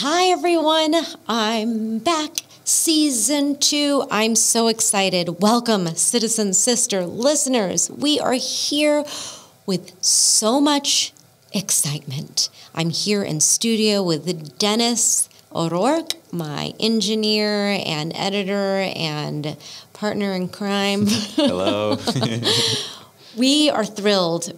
Hi, everyone. I'm back. Season two. I'm so excited. Welcome, Citizen Sister listeners. We are here with so much excitement. I'm here in studio with Dennis O'Rourke, my engineer and editor and partner in crime. Hello. we are thrilled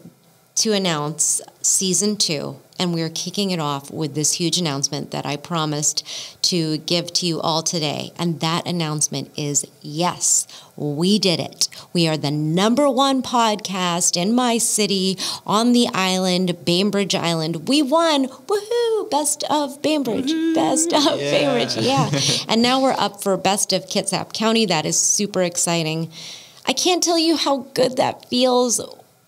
to announce season two and we're kicking it off with this huge announcement that I promised to give to you all today. And that announcement is yes, we did it. We are the number one podcast in my city on the island, Bainbridge Island. We won. Woohoo! Best of Bainbridge. Best of yeah. Bainbridge. Yeah. and now we're up for Best of Kitsap County. That is super exciting. I can't tell you how good that feels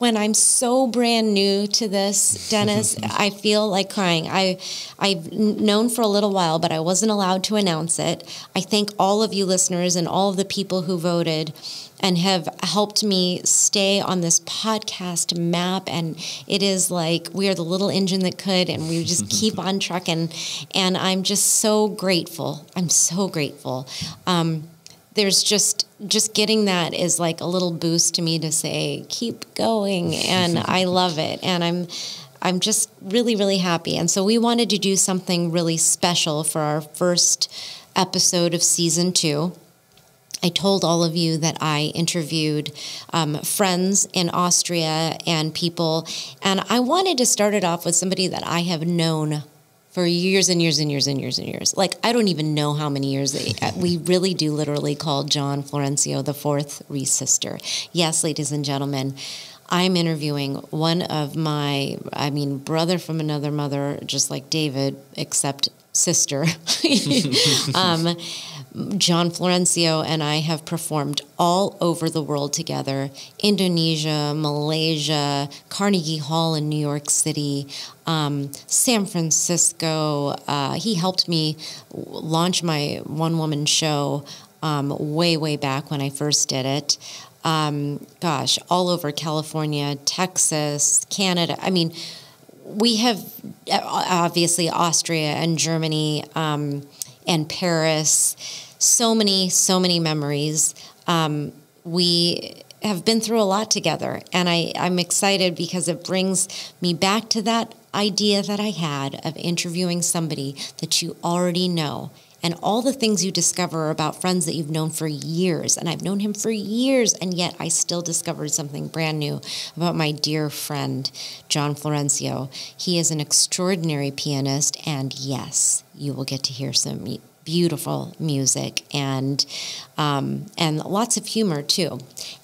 when I'm so brand new to this, Dennis, I feel like crying. I I've known for a little while, but I wasn't allowed to announce it. I thank all of you listeners and all of the people who voted and have helped me stay on this podcast map. And it is like we are the little engine that could, and we just keep on trucking. And I'm just so grateful. I'm so grateful. Um, there's just just getting that is like a little boost to me to say keep going and I love it and I'm I'm just really really happy. And so we wanted to do something really special for our first episode of season 2 I told all of you that I interviewed um, friends in Austria and people, and I wanted to start it off with somebody that I have known for years and years and years and years and years. Like I don't even know how many years uh, we really do literally call John Florencio the fourth Reese sister. Yes, ladies and gentlemen, I'm interviewing one of my, I mean, brother from another mother, just like David, except sister. um, John Florencio and I have performed all over the world together Indonesia, Malaysia, Carnegie Hall in New York City, um, San Francisco. Uh, he helped me launch my one woman show um, way, way back when I first did it. Um, gosh, all over California, Texas, Canada. I mean, we have obviously Austria and Germany um, and Paris. So many, so many memories. Um, we have been through a lot together, and I, I'm excited because it brings me back to that idea that I had of interviewing somebody that you already know and all the things you discover about friends that you've known for years. And I've known him for years, and yet I still discovered something brand new about my dear friend, John Florencio. He is an extraordinary pianist, and yes, you will get to hear some beautiful music and um, and lots of humor too.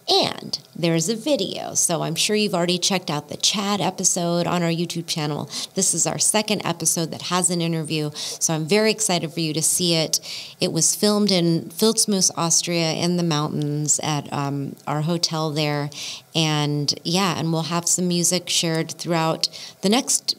And there's a video, so I'm sure you've already checked out the Chad episode on our YouTube channel. This is our second episode that has an interview, so I'm very excited for you to see it. It was filmed in Filzmoos, Austria, in the mountains at um, our hotel there, and yeah, and we'll have some music shared throughout the next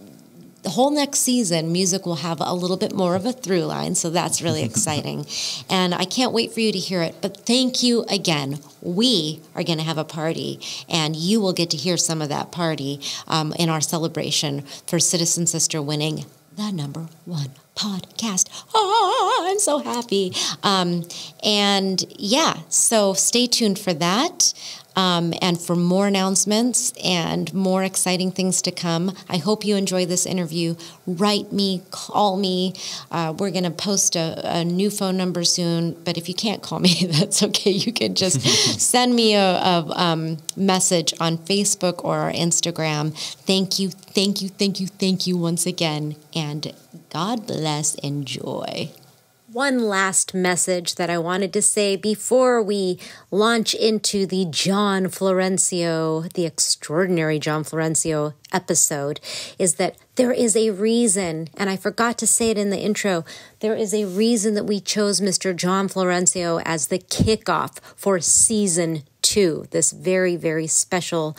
the whole next season, music will have a little bit more of a through line. So that's really exciting. And I can't wait for you to hear it. But thank you again. We are going to have a party, and you will get to hear some of that party um, in our celebration for Citizen Sister winning the number one podcast. Oh, I'm so happy. Um, and yeah, so stay tuned for that. Um, and for more announcements and more exciting things to come. I hope you enjoy this interview. Write me, call me. Uh, we're going to post a, a, new phone number soon, but if you can't call me, that's okay. You can just send me a, a um, message on Facebook or Instagram. Thank you, thank you, thank you, thank you once again, and God bless. Enjoy one last message that I wanted to say before we launch into the John Florencio, the extraordinary John Florencio episode is that there is a reason, and I forgot to say it in the intro, there is a reason that we chose Mr. John Florencio as the kickoff for season two, this very, very special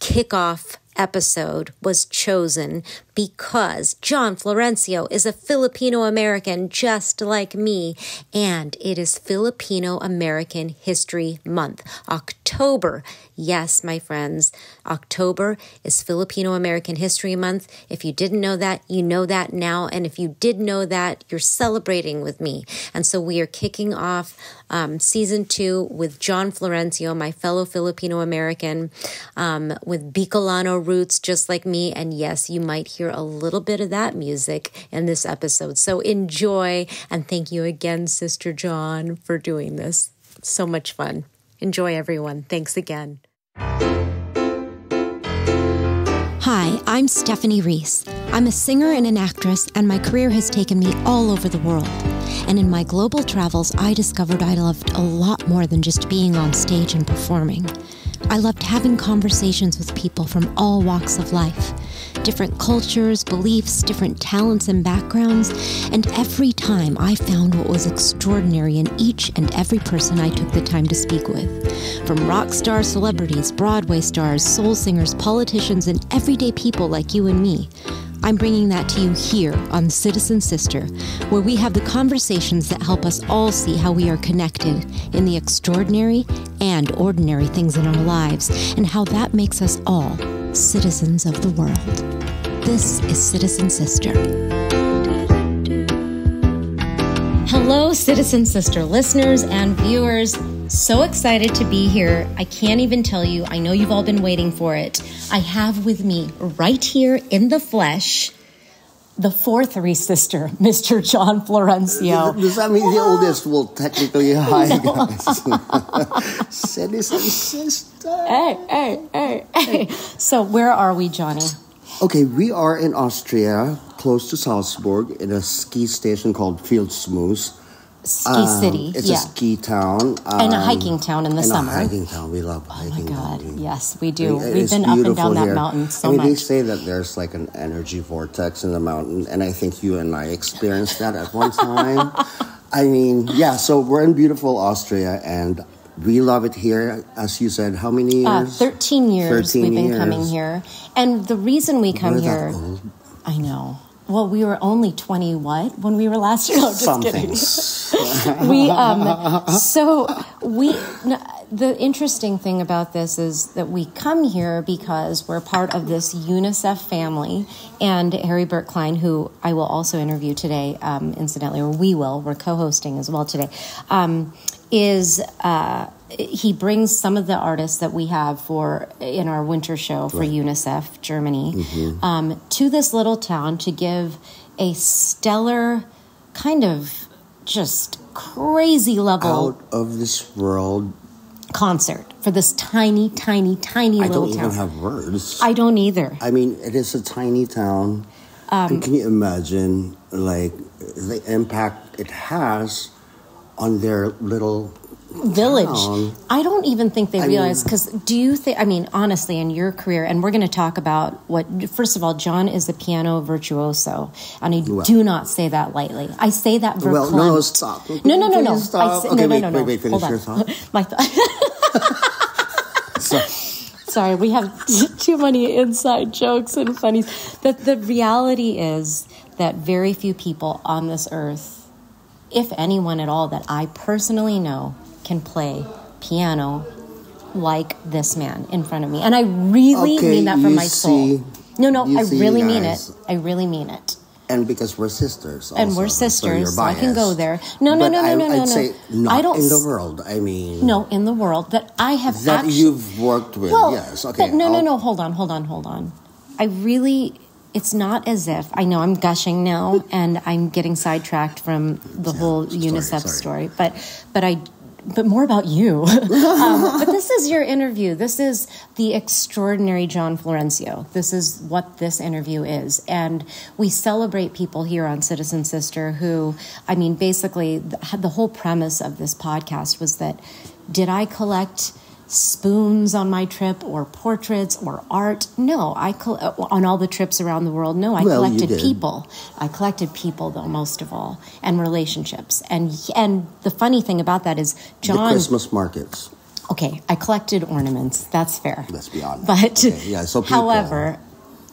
kickoff episode was chosen because John Florencio is a Filipino American just like me, and it is Filipino American History Month. October, yes, my friends, October is Filipino American History Month. If you didn't know that, you know that now, and if you did know that, you're celebrating with me. And so we are kicking off um, season two with John Florencio, my fellow Filipino American, um, with Bicolano roots, just like me. And yes, you might hear a little bit of that music in this episode. So enjoy. And thank you again, Sister John, for doing this. So much fun. Enjoy, everyone. Thanks again. Hi, I'm Stephanie Reese. I'm a singer and an actress, and my career has taken me all over the world. And in my global travels, I discovered I loved a lot more than just being on stage and performing. I loved having conversations with people from all walks of life different cultures, beliefs, different talents and backgrounds, and every time I found what was extraordinary in each and every person I took the time to speak with. From rock star celebrities, Broadway stars, soul singers, politicians, and everyday people like you and me. I'm bringing that to you here on Citizen Sister, where we have the conversations that help us all see how we are connected in the extraordinary and ordinary things in our lives, and how that makes us all citizens of the world. This is Citizen Sister. Hello, Citizen Sister listeners and viewers. So excited to be here. I can't even tell you. I know you've all been waiting for it. I have with me right here in the flesh the fourth Reese sister, Mr. John Florencio. Does that mean the oldest will technically hi guys? Citizen sister. Hey, hey, hey, hey. So where are we, Johnny? Okay, we are in Austria, close to Salzburg, in a ski station called Filzmoos. Ski um, City. It's yeah. a ski town. Um, and a hiking town in the and summer. a hiking town. We love hiking. Oh my God. Yes, we do. We've been up and down beautiful that mountain so I mean, much. they say that there's like an energy vortex in the mountain, and I think you and I experienced that at one time. I mean, yeah. So we're in beautiful Austria, and we love it here. As you said, how many Uh, years? 13 years 13 we've been years. coming here. And the reason we come We're here. I know. Well, we were only 20 what when we were last year? No, just kidding. We um so we n- the interesting thing about this is that we come here because we're part of this UNICEF family and Harry Burt Klein who I will also interview today um, incidentally or we will we're co-hosting as well today um, is uh, he brings some of the artists that we have for in our winter show for UNICEF Germany Mm-hmm. um, to this little town to give a stellar kind of just crazy level Out of this world. concert for this tiny, tiny, tiny I little don't even have words. I don't either. I mean, it is a tiny town. Um, can you imagine, like, the impact it has on their little Village. town? I don't even think they I realize because do you think? I mean, honestly, in your career, and we're going to talk about what. First of all, John is a piano virtuoso, and I Well. do not say that lightly. I say that verklempt. Well, no, stop. No, no, no, no. stop? I say, Okay, no, no, wait, no, no. wait, wait, finish Hold your on. thought. My thought. So, Sorry, we have too many inside jokes and funnies. But the reality is that very few people on this earth, if anyone at all that I personally know, can play piano like this man in front of me. And I really Okay, mean that from my soul. No, no, I see, really mean it. I really mean it. and because we're sisters, And we're so sisters, you're so I can go there. No, no, no, no, no, no, I'd no. say not I don't in the world. I mean, No, in the world that I have that actually. you've worked with. Well, yes, okay. but no, no, I'll- no. Hold on, hold on, hold on. I really, it's not as if I know I'm gushing now, and I'm getting sidetracked from the whole sorry, UNICEF sorry. story. But, but I, but more about you. um, but this is your interview. This is the extraordinary John Florencio. This is what this interview is, and we celebrate people here on Citizen Sister who, I mean, basically, the, the whole premise of this podcast was that did I collect spoons on my trip or portraits or art no i col- on all the trips around the world no i Well, collected people i collected people though most of all and relationships and and the funny thing about that is the john Christmas markets. Okay, I collected ornaments. That's fair. Let's be honest. But Okay, yeah, so people- however,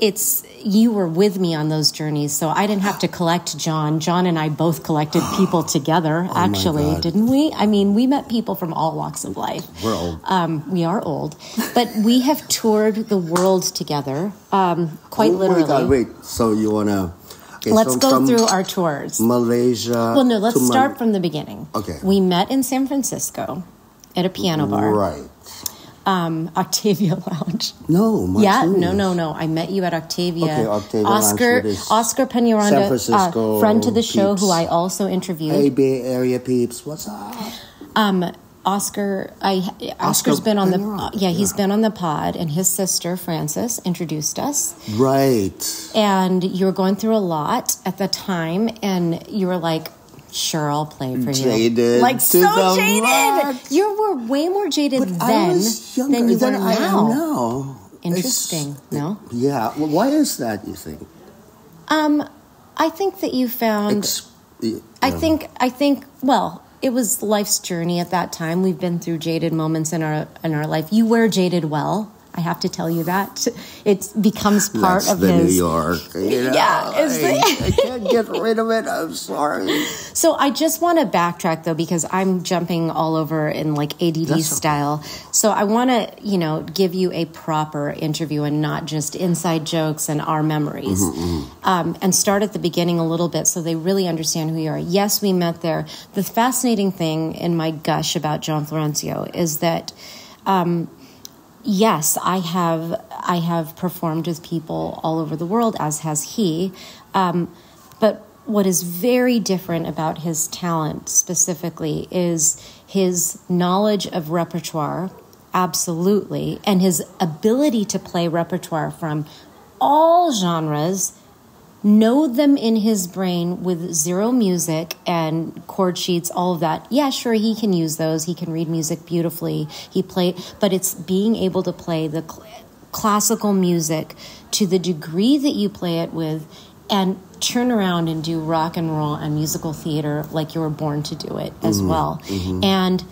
it's you were with me on those journeys, so I didn't have to collect John. John and I both collected people together. Oh actually, didn't we? I mean, we met people from all walks of life. We're old. Um, we are old, but we have toured the world together. Um, quite oh literally. my God! Wait. So you wanna? Okay, Let's so go through our tours. Malaysia. Well, no, let's to Mal- start from the beginning. Okay. We met in San Francisco at a piano bar, Right. Um, Octavia Lounge. No. Yeah, no, no, no. I met you at Octavia. Okay, Octavia Lounge Oscar, his Oscar Penaranda, uh, friend to the show, who I also interviewed. Hey, Bay Area peeps, what's up? Um, Oscar, I Oscar's Oscar been on the Penaranda, yeah, he's yeah. been on the pod, and his sister Frances introduced us. Right. And you were going through a lot at the time, and you were like, "Sure, I'll play for you." Jaded like so jaded. max. You were way more jaded But then than you than are I now. now. Interesting. It's- no, Yeah. Well, why is that? You think? um, I think that you found. Ex- I think I think well, it was life's journey at that time. We've been through jaded moments in our in our life. You wear jaded well. I have to tell you that it becomes part That's of the his. New York. You know, Yeah, it's the- I, I can't get rid of it. I'm sorry. So I just want to backtrack though because I'm jumping all over in like ADD That's okay. style. So I want to, you know, give you a proper interview and not just inside jokes and our memories. Mm-hmm, Um, and start at the beginning a little bit so they really understand who you are. Yes, we met there. The fascinating thing in my gush about John Florencio is that um, yes, I have I have performed with people all over the world, as has he. Um, but what is very different about his talent specifically is his knowledge of repertoire, absolutely, and his ability to play repertoire from all genres know them in his brain with zero music and chord sheets all of that. Yeah sure he can use those. He can read music beautifully. He played but it's being able to play the cl- classical music to the degree that you play it with and turn around and do rock and roll and musical theater like you were born to do it as mm-hmm. well. Mm-hmm. And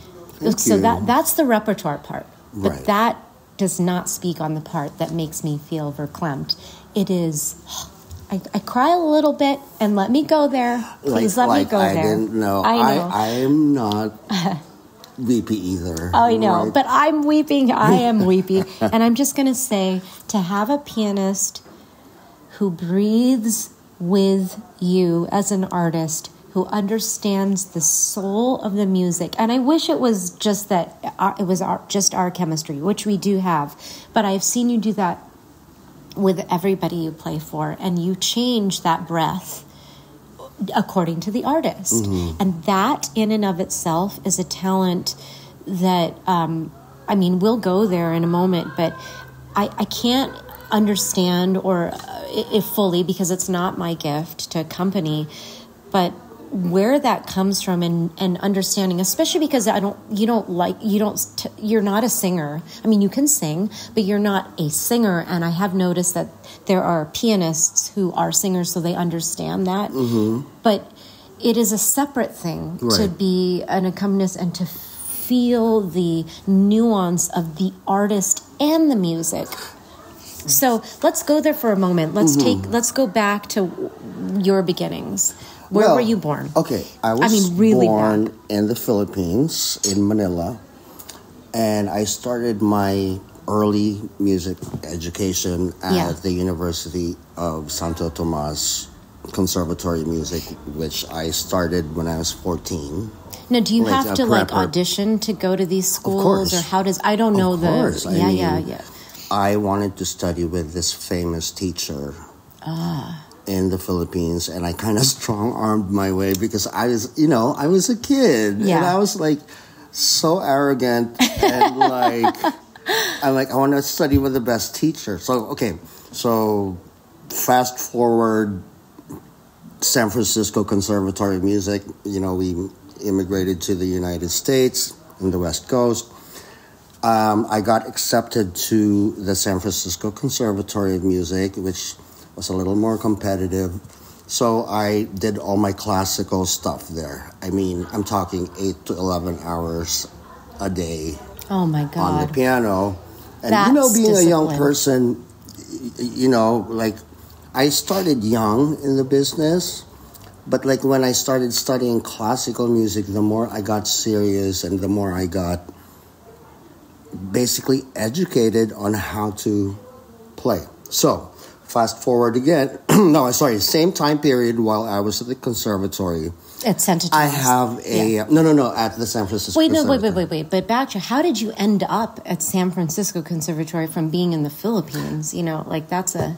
so you. that that's the repertoire part but Right. that does not speak on the part that makes me feel verklempt. It is I, I cry a little bit and let me go there. Please let like me go I there. didn't know. I know. I, am not weepy either. Oh I know, right? but I'm weeping. I am weepy. and I'm just going to say to have a pianist who breathes with you as an artist, who understands the soul of the music. And I wish it was just that uh, it was our, just our chemistry, which we do have. But I've seen you do that with everybody you play for, and you change that breath according to the artist. And that, in and of itself, is a talent that, um, I mean, we'll go there in a moment, but I, I can't understand or uh, if fully because it's not my gift to accompany, but where that comes from and, and understanding especially because i don't you don't like you don't t- you're not a singer. I mean you can sing but you're not a singer. And i have noticed that there are pianists who are singers so they understand that. But it is a separate thing to be an accompanist and to feel the nuance of the artist and the music. So let's go there for a moment. Let's Mm-hmm. take let's go back to your beginnings where Well, were you born Okay, I was mean, really born in the Philippines, in Manila, and I started my early music education at Yeah. the University of Santo Tomas Conservatory of Music, which I started when I was 14. Now, do you have to like audition to go to these schools, or how does? I don't know Of the. course, I yeah, yeah, mean- yeah. I wanted to study with this famous teacher ah. In the Philippines, and I kind of strong armed my way because I was, you know, I was a kid, and I was like so arrogant and like, I'm like, I want to study with the best teacher. So okay, so fast forward, San Francisco Conservatory of Music. You know, we immigrated to the United States in the West Coast um, I got accepted to the San Francisco Conservatory of Music, which was a little more competitive. So I did all my classical stuff there. I mean, I'm talking eight to 11 hours a day Oh my god. on the piano. And That's you know, being a young person, you know, like I started young in the business, but like when I started studying classical music, the more I got serious and the more I got basically educated on how to play. So, fast forward again. no, sorry, same time period while I was at the conservatory. At Santa I have a Yeah. no, no, no, at the San Francisco. Wait, no, wait, wait, wait, wait. But back to how did you end up at San Francisco Conservatory from being in the Philippines? You know, like that's a.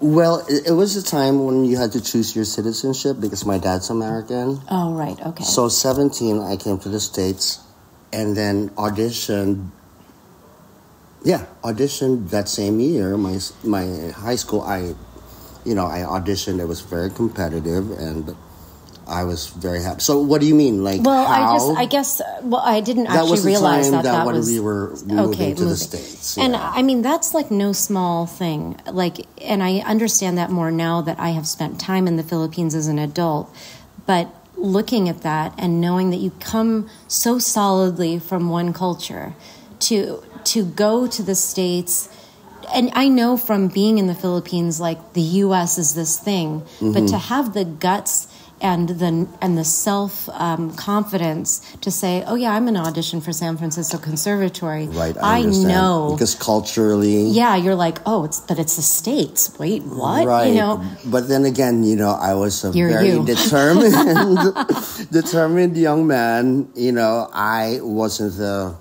Well, it, it was a time when you had to choose your citizenship because my dad's American. Oh, right. Okay. So 17, I came to the States and then auditioned. Yeah, auditioned that same year. My my high school, I, you know, I auditioned. It was very competitive, and I was very happy. So, what do you mean, like? well? I just, I guess, well, I didn't that actually was the realize time that that, when was we were moving okay, to the moving. states. And. I mean, that's like no small thing. Like, and I understand that more now that I have spent time in the Philippines as an adult. But looking at that and knowing that you come so solidly from one culture to to go to the states and I know from being in the Philippines, like the U.S. is this thing, but Mm-hmm. to have the guts and the and the self um, confidence to say, "Oh yeah, I'm an audition for San Francisco Conservatory." right, I, I, know. because culturally, yeah, you're like, "Oh, it's but it's the states." Wait, what? Right. You know? But then again, you know, I was a You're very you. determined, determined young man. You know, I wasn't the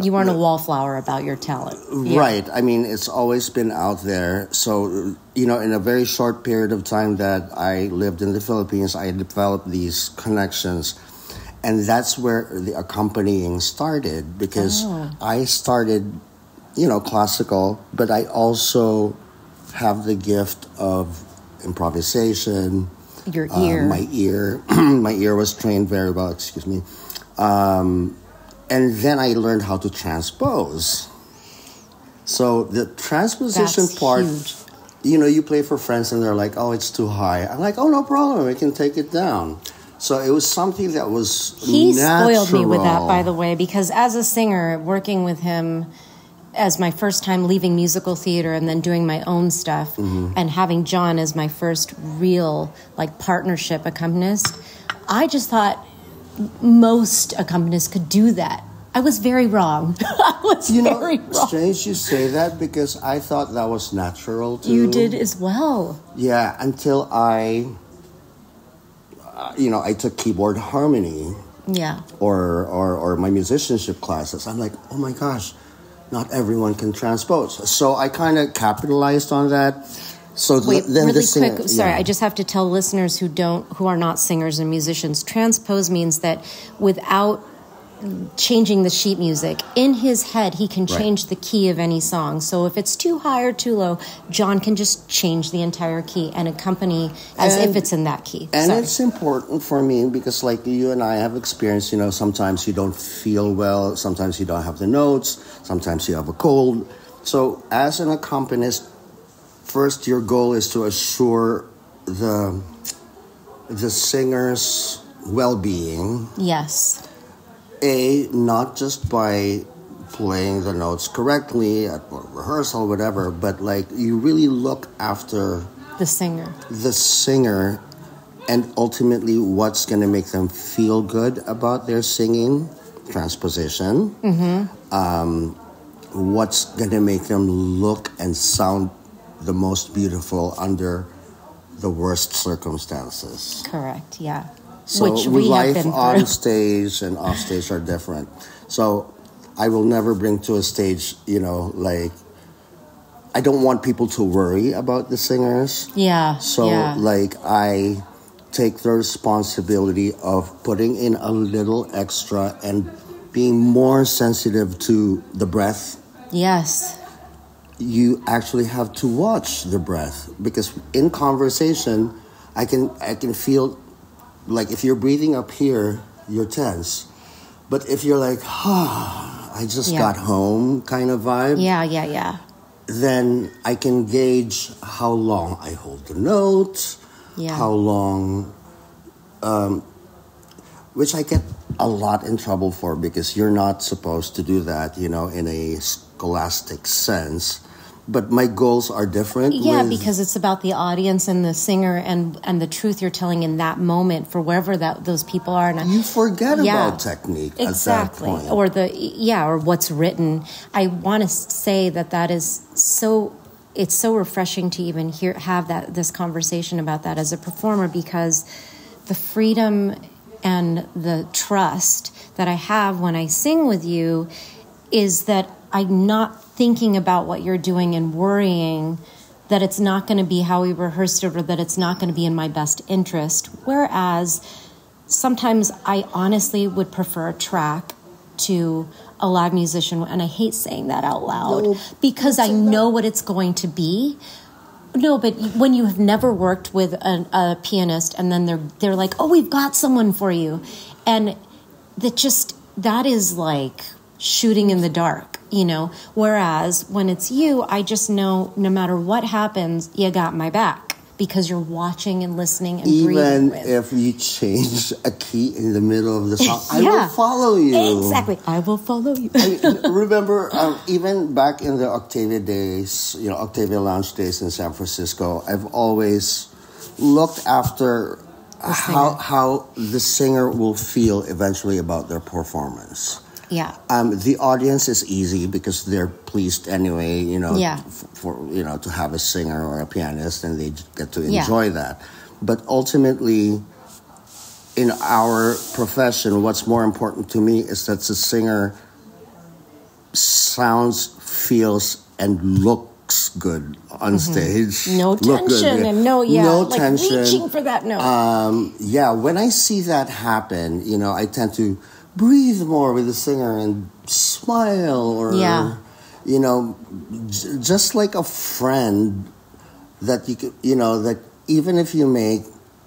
You weren't a wallflower about your talent. Yeah. right. I mean, it's always been out there. So, you know, in a very short period of time that I lived in the Philippines, I developed these connections. And that's where the accompanying started because Oh. I started, you know, classical, but I also have the gift of improvisation. Your Uh, ear. my ear, my ear was trained very well. Excuse me, um, and then I learned how to transpose. So the transposition That's part, huge. you know, you play for friends and they're like, "Oh, it's too high." I'm like, "Oh, no problem. We can take it down." So it was something that was He spoiled me with that, by the way, because as a singer, working with him as my first time leaving musical theater and then doing my own stuff, Mm-hmm. and having John as my first real like partnership accompanist, I just thought most accompanists could do that. I was very wrong. I was You know, very wrong. strange you say that because I thought that was natural too. You did as well. Yeah, until I, uh, you know, I took keyboard harmony Yeah. or, or or my musicianship classes. I'm like, oh my gosh, not everyone can transpose. So I kind of capitalized on that. So Wait, then really the singer, quick. Sorry, yeah. I just have to tell listeners who don't, who are not singers and musicians. Transpose means that without changing the sheet music in his head, he can Right. change the key of any song. So if it's too high or too low, John can just change the entire key and accompany as And- if it's in that key. And Sorry. it's important for me because, like you and I have experienced, you know, sometimes you don't feel well, sometimes you don't have the notes, sometimes you have a cold. So, as an accompanist, first your goal is to assure the the singer's well-being. yes. A not just by playing the notes correctly at rehearsal, whatever, but like you really look after The singer. the singer and ultimately what's going to make them feel good about their singing transposition um, what's going to make them look and sound the most beautiful under the worst circumstances Correct. Yeah. so Which we have life been on through. stage and off stage are different. So I will never bring to a stage, you know, like I don't want people to worry about the singers. Yeah. So yeah. like I take the responsibility of putting in a little extra and being more sensitive to the breath. yes. You actually have to watch the breath because in conversation I can I can feel like if you're breathing up here, you're tense. But if you're like, ah, I just Yeah. got home kind of vibe, Yeah. Yeah. Yeah. then I can gauge how long I hold the note, Yeah. how long, um, which I get a lot in trouble for because you're not supposed to do that, you know, in a scholastic sense. But my goals are different. Yeah, because it's about the audience and the singer and and the truth you're telling in that moment for wherever that those people are. And I- you forget Yeah. about technique exactly at that point. or the yeah or what's written i want to say that that is so it's so refreshing to even hear have that this conversation about that as a performer because the freedom and the trust that i have when i sing with you is that i'm not thinking about what you're doing and worrying that it's not going to be how we rehearsed it or that it's not going to be in my best interest. Whereas sometimes I honestly would prefer a track to a live musician, and I hate saying that out loud No, because I know what it's going to be. No, but when you have never worked with a, a pianist, and then they're they're like, "Oh, we've got someone for you," and that just that is like shooting in the dark, you know. Whereas when it's you, I just know no matter what happens, you got my back because you're watching and listening and breathing Even if you change a key in the middle of the song, I will follow you. Exactly. I will follow you. I remember um, even back in the Octavia days, you know, Octavia Lounge days in San Francisco, I've always looked after how how the singer will feel eventually about their performance. Yeah. Um, the audience is easy because they're pleased anyway, you know, Yeah. for you know to have a singer or a pianist, and they get to Yeah. enjoy that. But ultimately, in our profession, what's more important to me is that the singer sounds, feels, and looks good on stage. Mm-hmm. No Look tension yeah. and no, yeah, no like tension. reaching for that note. Um, yeah, when I see that happen, you know, I tend to breathe more with the singer and smile or, Yeah. you know, j- just like a friend that you could, you know, that even if you make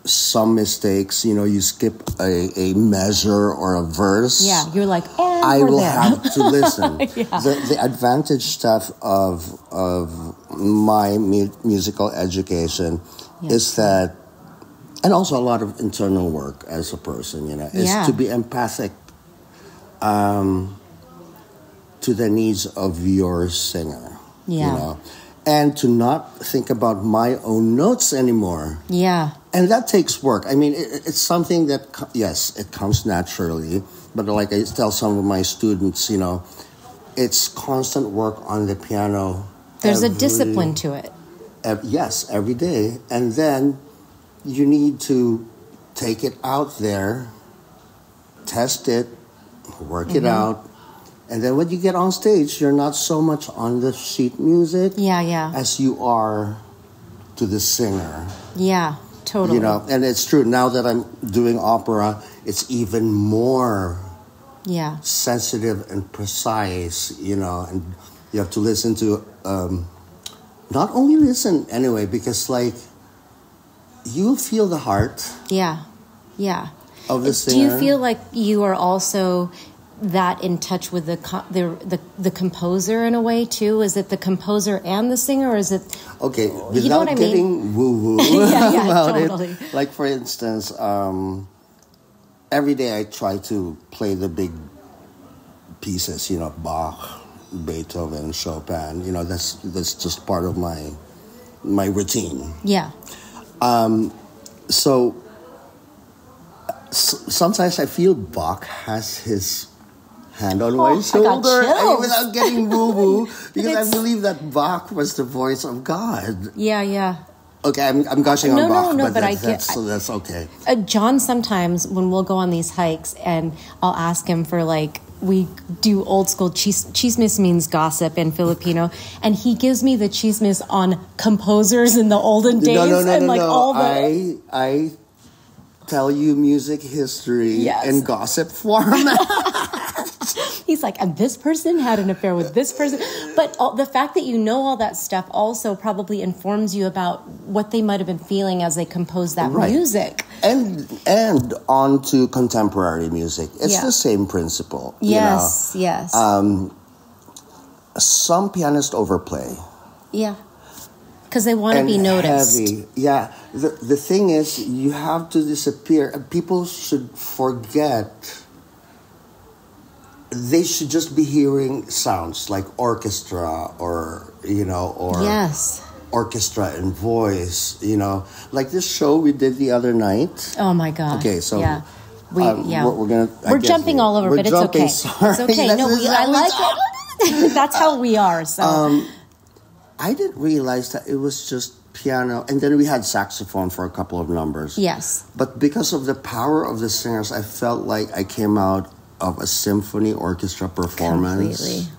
some mistakes, you know, you skip a, a measure or a verse. yeah, you're like, and I will there. have to listen. the, the advantage stuff of of my mu- musical education Yes. is that, and also a lot of internal work as a person, you know, is Yeah. to be empathic um, to the needs of your singer. Yeah. You know, and to not think about my own notes anymore yeah, and that takes work. I mean, it, it's something that yes, it comes naturally. But like I tell some of my students, you know, it's constant work on the piano. there's a discipline to it. yes, every day, and then you need to take it out there, test it, work Mm-hmm. it out, and then when you get on stage, you're not so much on the sheet music Yeah, yeah, as you are to the singer. yeah, totally. You know, and it's true. Now that I'm doing opera, it's even more yeah, sensitive and precise. You know, and you have to listen to um, not only listen anyway, because like you feel the heart yeah, yeah. Of the Do you feel like you are also that in touch with the, co- the the the composer in a way too? Is it the composer and the singer, or is it? Okay, know without what I mean? getting woo woo Yeah, yeah, about totally. it. Like for instance, um, every day I try to play the big pieces. You know, Bach, Beethoven, Chopin. You know, that's that's just part of my my routine. Yeah, So s- sometimes I feel Bach has his hand on Oh, my got shoulder without getting woo woo because I believe that Bach was the voice of God. yeah, yeah. Okay, I'm, I'm gushing No, on no, Bach, no, but, but that, I get- that's, so that's okay. uh, John sometimes when we'll go on these hikes and I'll ask him for like we do old school chismes means gossip in Filipino and he gives me the chismes on composers in the olden days no, no, no, and like all the I, I tell you music history Yes. in gossip format. he's like and this person had an affair with this person but all, the fact that you know all that stuff also probably informs you about what they might have been feeling as they composed that Right. music and and on to contemporary music. It's Yeah. the same principle. yes yes You know? Some pianists overplay. yeah because they want to be noticed Heavy. Yeah. The the thing is, you have to disappear. and People should forget they should just be hearing sounds like orchestra or you know or yes. orchestra and voice you know like this show we did the other night Oh my god. Okay, so, yeah, we um, yeah we're- we're gonna- I we're jumping we- all over, we're but it's jumping, okay. sorry. It's okay. That's no, we, I how we like it. That's how we are. So Um, i didn't realize that it was just piano and then we had saxophone for a couple of numbers yes, But because of the power of the singers, I felt like I came out of a symphony orchestra performance. Completely.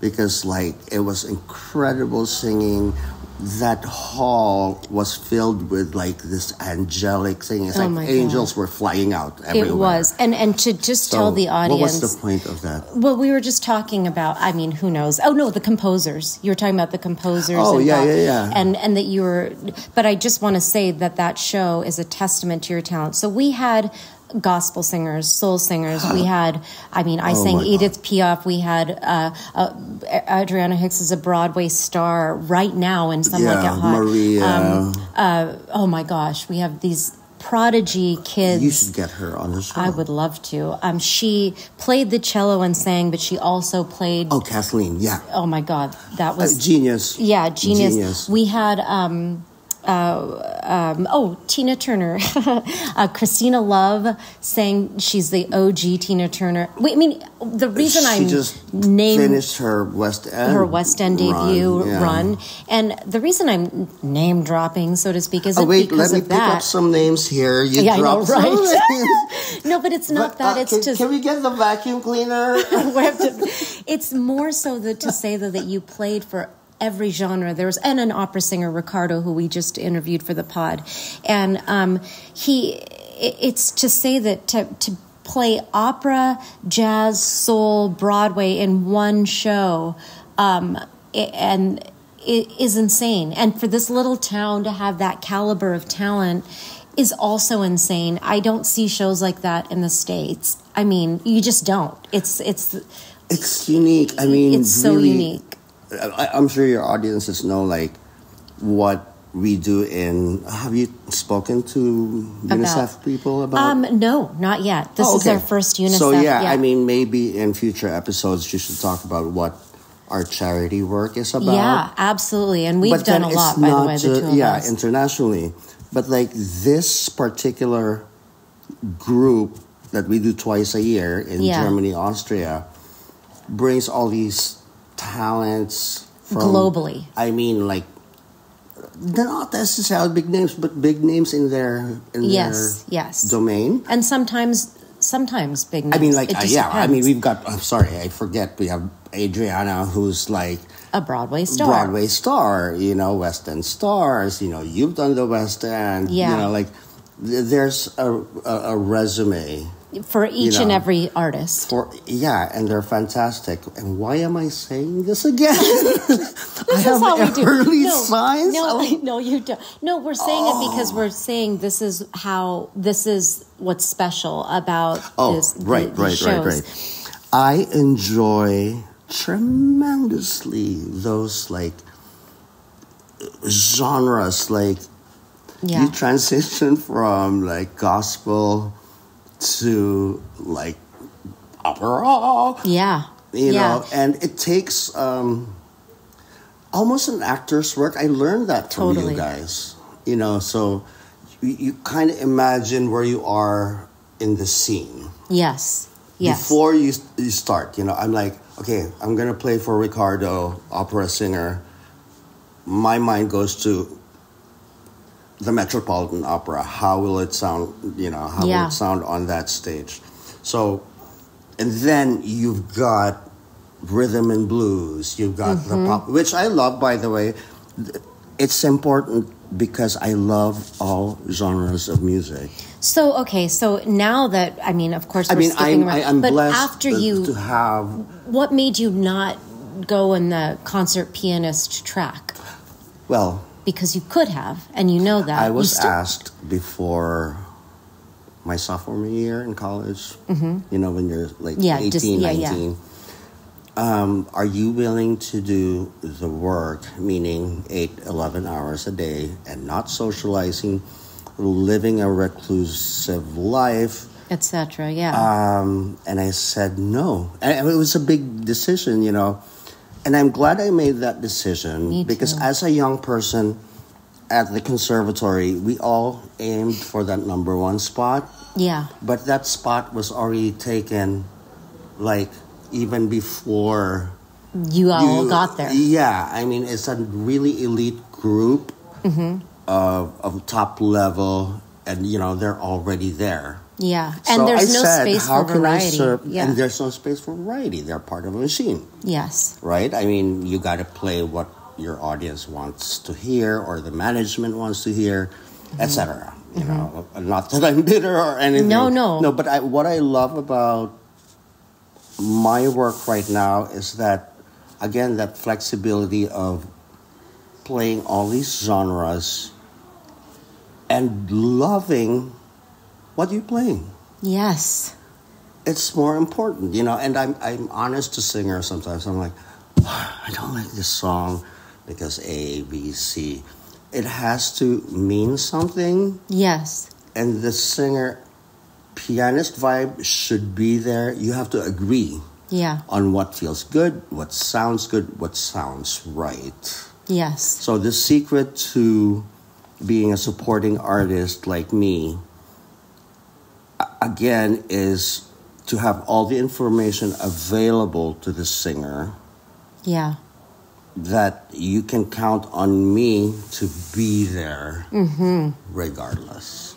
Because like it was incredible singing. That hall was filled with like this angelic thing. It's Oh like angels were flying out everywhere. it was. And and to just tell the audience. What was the point of that? Well, we were just talking about. I mean, who knows? Oh no, the composers. You were talking about the composers. Oh, and yeah, God- yeah, yeah. And and that you were. But I just want to say that that show is a testament to your talent. So we had gospel singers, soul singers. We had. I mean, I Oh, sang. Edith Piaf. We had uh, uh, Adrianna Hicks is a Broadway star right now in Some Like yeah, It Hot. Maria. Um, uh, oh my gosh, we have these prodigy kids. you should get her on the show. I would love to. Um, she played the cello and sang, but she also played. Oh, Kathleen. Yeah. Oh my God, that Uh, was genius. yeah, genius. Genius. We had um, uh, um, oh Tina Turner, uh, Kristina Love saying She's the OG Tina Turner. Wait, I mean, the reason I'm just named finished her West End her West End debut run, run, and the reason I'm name dropping, so to speak, isn't Oh wait, because let me of pick that. up some names here. You Yeah, I know, right? names. no, but it's not But, that. uh, it's can, just can we get the vacuum cleaner? to- it's more so that to say though that you played for every genre. There was and an opera singer ricardo who we just interviewed for the pod. And um, he. It's to say that to, to play opera jazz soul broadway in one show um, and it is insane. And for this little town to have that caliber of talent is also insane. I don't see shows like that in the states. I mean you just don't. It's it's it's unique. I mean, it's so really, unique I, I'm sure your audiences know like what we do in. Have you spoken to UNICEF people about? Um, no, not yet. This Oh, is okay. our first UNICEF. So yeah, I mean, maybe in future episodes you should talk about what our charity work is about. yeah, absolutely. And we've But done a lot, by the way, the two of yeah, us. internationally. But like this particular group that we do twice a year in Yeah. Germany, Austria, brings all these talents from Globally. I mean, like they're not necessarily big names, but big names in their in yes, their yes. domain. and sometimes, sometimes big names. I mean, like uh, yeah. I mean, we've got. I'm sorry, I forget. We have Adrianna, who's like a Broadway star. Broadway star, you know, West End stars, you know, you've done the West End, Yeah. you know, like there's a, a, a resume for each you and every artist. for, yeah, and they're fantastic. And why am I saying this again? I This have is how we do. early no, signs. No, oh. of- no, you don't. No, we're saying it because we're oh. saying this is how this is what's special about Oh, this. the- right, these right, right, right. I enjoy tremendously those like genres, like Yeah. you transition from like gospel to like opera yeah. you yeah. know and it takes um almost an actor's work i learned that from Totally. you guys you know so you, you kind of imagine where you are in the scene Yes. Yes. before you you start you know i'm like okay i'm gonna play for ricardo opera singer my mind goes to the metropolitan opera how will it sound you know how will it sound on that stage so and then you've got rhythm and blues you've got Mm-hmm. the pop which i love by the way it's important because i love all genres of music So okay, so now that I mean, of course, i mean i'm, around, I'm but blessed after you, to have what made you not go in the concert pianist track? well Because you could have, and you know that. I was asked before my sophomore year in college, you know, when you're like Mm-hmm. Yeah, 18, just- yeah, yeah. 19, Um, are you willing to do the work, meaning 8, 11 hours a day, and not socializing, living a reclusive life, etc. Yeah. Um, and I said no. And it was a big decision, you know. And I'm glad I made that decision because as a young person at the conservatory, we all aimed for that number one spot. yeah. But that spot was already taken, like, even before You all you- got there. Yeah, I mean, it's a really elite group Mm-hmm. of, of top level, and, you know, they're already there. Yeah. And So there's I no said, space for variety. yeah. And there's no space for variety. They're part of a machine, yes. right? I mean, you got to play what your audience wants to hear or the management wants to hear, Mm-hmm. etc. You know, not that I'm bitter or anything. No, no. no. But I, what I love about my work right now is that, again, that flexibility of playing all these genres and loving what are you're playing Yes. it's more important, you know. And I'm I'm honest to singer sometimes. I'm like, I don't like this song because A, B, C. It has to mean something, Yes. and the singer, pianist vibe should be there. You have to agree Yeah. on what feels good, what sounds good, what sounds right. Yes. So the secret to being a supporting artist like me, again, is to have all the information available to the singer Yeah. that you can count on me to be there mm-hmm. regardless.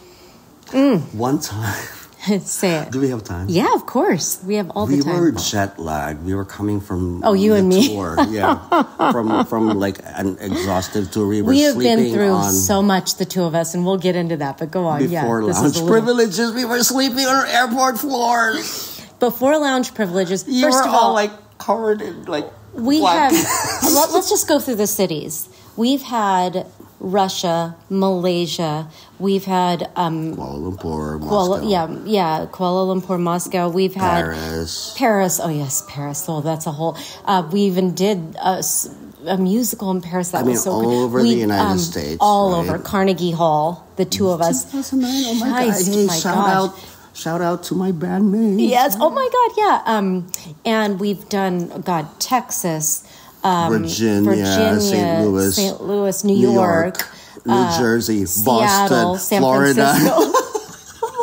Mm. One time, Say it. do we have time? Yeah, of course. We have all the time. we were jet lagged. We were coming from Oh, you and me. tour. yeah, from from like an exhaustive tour. We were we have been through on so much, the two of us, and we'll get into that. But go on. yeah, before is lounge little- privileges. We were sleeping on airport floors. Before lounge privileges. You first were of all, all, like covered in like we black. have. let, us just go through the cities. We've had Russia, Malaysia. We've had um, Kuala Lumpur, Kuala, Moscow, yeah, yeah, Kuala Lumpur, Moscow. We've had Paris. Paris. Oh yes, Paris. Oh, that's a whole. Uh, we even did a musical in Paris. That I mean, was so all good. over the We, United um, States, all right? over Carnegie Hall. The two of us. 2009. Oh my Christ, god! Hey, my shout gosh. out, shout out to my bandmates. Yes. Oh my God. Yeah. Um, and we've done God Texas, um, Virginia, Virginia, St. Louis, St. Louis, New, New York, York, New uh, Jersey, Seattle, Boston, San Florida.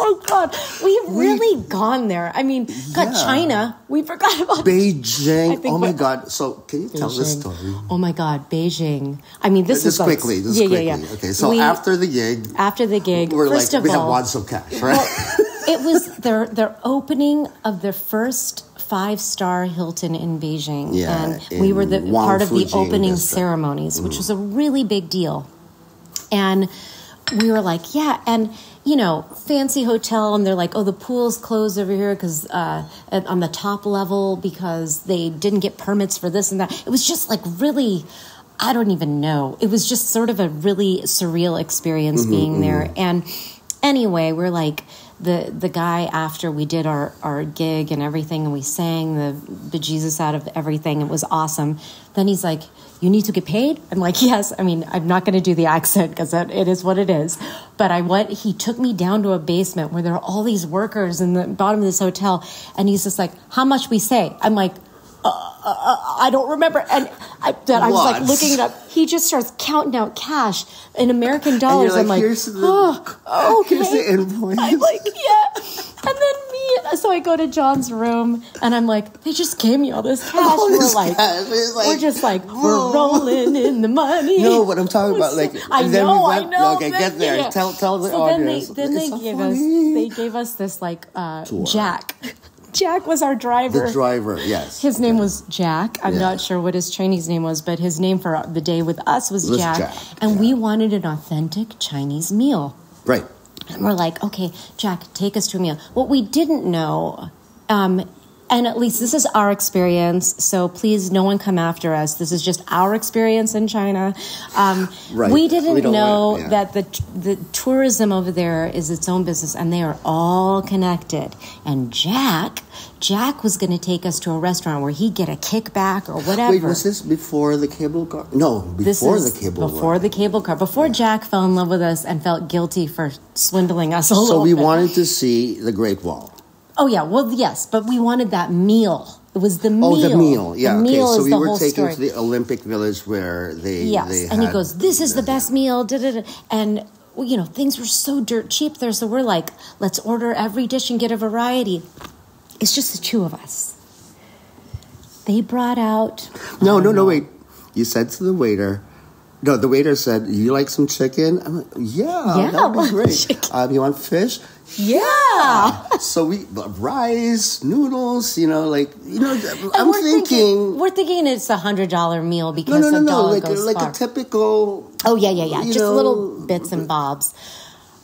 Oh my God, we've really gone there. I mean, God, Yeah. China. We forgot about Beijing. Oh my god! So can you tell the story? Oh my God, Beijing. I mean, this Just is quickly, just yeah, quickly. yeah, yeah. Okay, so We- after the gig, after the gig, we're first like of we have all, wads of cash, right? Well, it was their their opening of their first five star Hilton in Beijing, Yeah, and we were the part of the opening ceremonies, which was a really big deal. And we were like, yeah, and you know, fancy hotel, and they're like, oh, the pool's closed over here because uh, on the top level because they didn't get permits for this and that. It was just like really. I don't even know. It was just sort of a really surreal experience being there. And anyway, we're like the the guy after we did our our gig and everything, and we sang the bejesus out of everything. It was awesome. Then he's like, "You need to get paid." I'm like, "Yes." I mean, I'm not going to do the accent because it is what it is. But I went. He took me down to a basement where there are all these workers in the bottom of this hotel, and he's just like, "How much we say?" I'm like. Uh, uh, uh, I don't remember. And I, that I was like looking it up. He just starts counting out cash in American dollars. you're I'm like, here's the, oh, okay. here's the invoice. I'm like, yeah. And then me, so I go to John's room and I'm like, they just gave me all this cash. All we're this like, cash. Like, we're just like, whoa. we're rolling in the money. No, what I'm talking about, like, I and then we know, went- I know. okay, get there. yeah. Tell- tell the so audience. Then they, then they so gave funny. us, they gave us this like uh, Jack. Jack was our driver. the driver, yes. His name was Jack. I'm Yeah. not sure what his Chinese name was, but his name for the day with us was Was Jack. Jack, And yeah. we wanted an authentic Chinese meal. right. And we're like, okay, Jack, take us to a meal. What we didn't know, um, and at least this is our experience. So please, no one come after us. This is just our experience in China. Um, Right. We didn't We know want- yeah. that the the tourism over there is its own business, and they are all connected. And Jack, Jack was going to take us to a restaurant where he'd get a kickback or whatever. Wait, was this before the cable car? No, This before the cable car before car. the cable car, before Jack fell in love with us and felt guilty for swindling us a So little we bit. wanted to see the Great Wall. Oh yeah, well yes, but we wanted that meal. It was the meal. Oh, the meal. Yeah. the okay. So we were taken story. to the Olympic Village where they. yes, they and he goes, "This is the best meal." Da, da, da. And well, you know, things were so dirt cheap there, so we're like, "Let's order every dish and get a variety." It's just the two of us. They brought out. No, no, no. Wait. You said to the waiter. No, the waiter said, "You like some chicken?" I'm like, "Yeah, Yeah, that'd be great." Um, you want fish? Yeah. So we rice, noodles. You know, like you know. And I'm we're thinking. we're thinking it's a hundred dollar meal because no, no, a no. Like goes like a typical. oh yeah, yeah, yeah. Just know, little bits and bobs.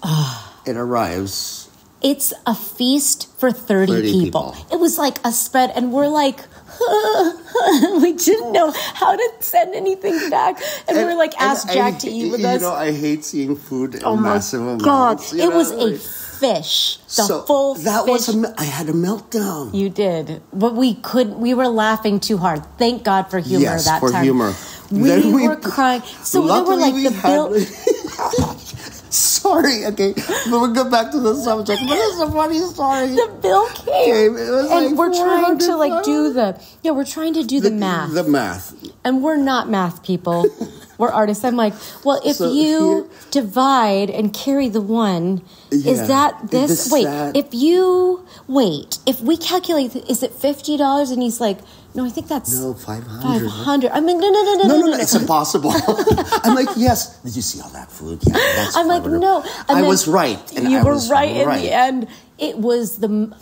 It arrives. It's a feast for 30, 30 people. people. It was like a spread, and we're like, we didn't know how to send anything back. And, we were like, And ask I- Jack to eat with you us. know, I hate seeing food in oh massive amounts. God. It know, was a like- fish. The so full that fish. was a, I had a meltdown. you did. But we could, we were laughing too hard. Thank God for humor Yes, that for time. humor. We Then we- were crying. So they were like, we the bill. Sorry, okay, but we'll go back to the subject. But it's a funny story. The bill came, was and like we're trying to like do the yeah, we're trying to do the, math. The math. And we're not math people. we're artists. I'm like, well, if So you here- divide and carry the one, Yeah. is that this? Is wait, that- if you wait, if we calculate, is it fifty dollars? And he's like, no, I think that's No, five five hundred. hundred. I'm like, no, no, no, no, No, no, no, it's impossible. I'm like, yes. Did you see all that food? Yeah, that's I'm like, no. And I was right. And you I were was right, in the end. It was the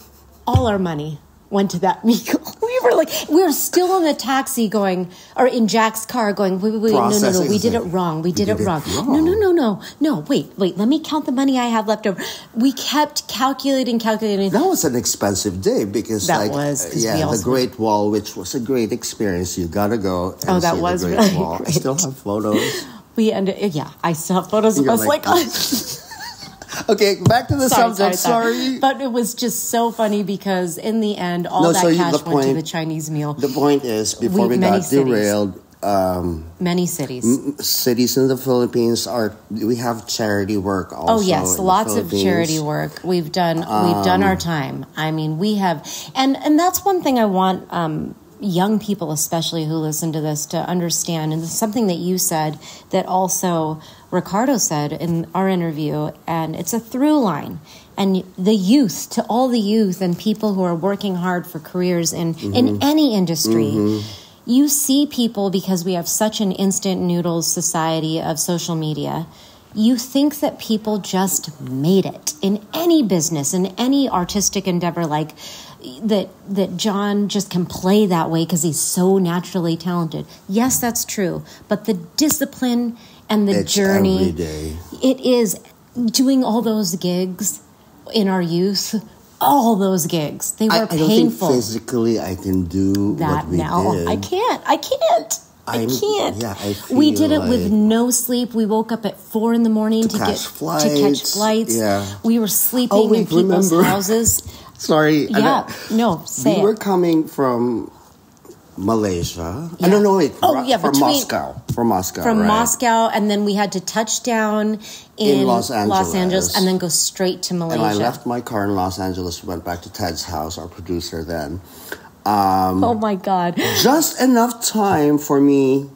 all our money went to that meal. We were like, we were still in the taxi going, or in Jack's car going, wait, wait, wait, no, no, no, we did it wrong. We did, it wrong. No, no, no, no, no. Wait, wait. Let me count the money I have left over. We kept calculating, calculating. That was an expensive day because, That like, was, yeah, the Great Wall, which was a great experience. You gotta go. Oh, and Oh, that see was the Great really Wall. I still have photos. We ended. Yeah, I still have photos of us like. like, Okay, back to the sorry, subject. sorry, Sorry. But it was just so funny because in the end, all No, that so cash went to the Chinese meal. The point is, before We- we, got cities. derailed, um, Many cities. cities in the Philippines are we have charity work also. Oh yes, lots of charity work. We've done we've done our time. I mean, we have and and that's one thing I want um young people especially who listen to this to understand and something that you said that also Ricardo said in our interview and it's a through line. And the youth to all the youth and people who are working hard for careers in in mm-hmm. any industry mm-hmm. you see people because we have such an instant noodles society of social media you think that people just made it in any business in any artistic endeavor like that that John just can play that way because he's so naturally talented. Yes that's true but the discipline and the It's journey every day. it is doing all those gigs in our youth all those gigs they were I, I painful physically I can do that what we now. did. I can't. I can't. I I'm- can't. yeah, I we did it with no sleep. We woke up at four in the morning to, To get catch to catch flights. flights. Yeah. We were sleeping Oh, in people's remember. houses. Sorry. Yeah. No, say we it. were coming from Malaysia. I don't know. Wait, Oh, yeah, from Moscow. From Moscow. from right? Moscow, and then we had to touch down in, In Los Angeles. and then go straight to Malaysia. And I left my car in Los Angeles. Went back to Ted's house, our producer then. Um, oh my god! just enough time for me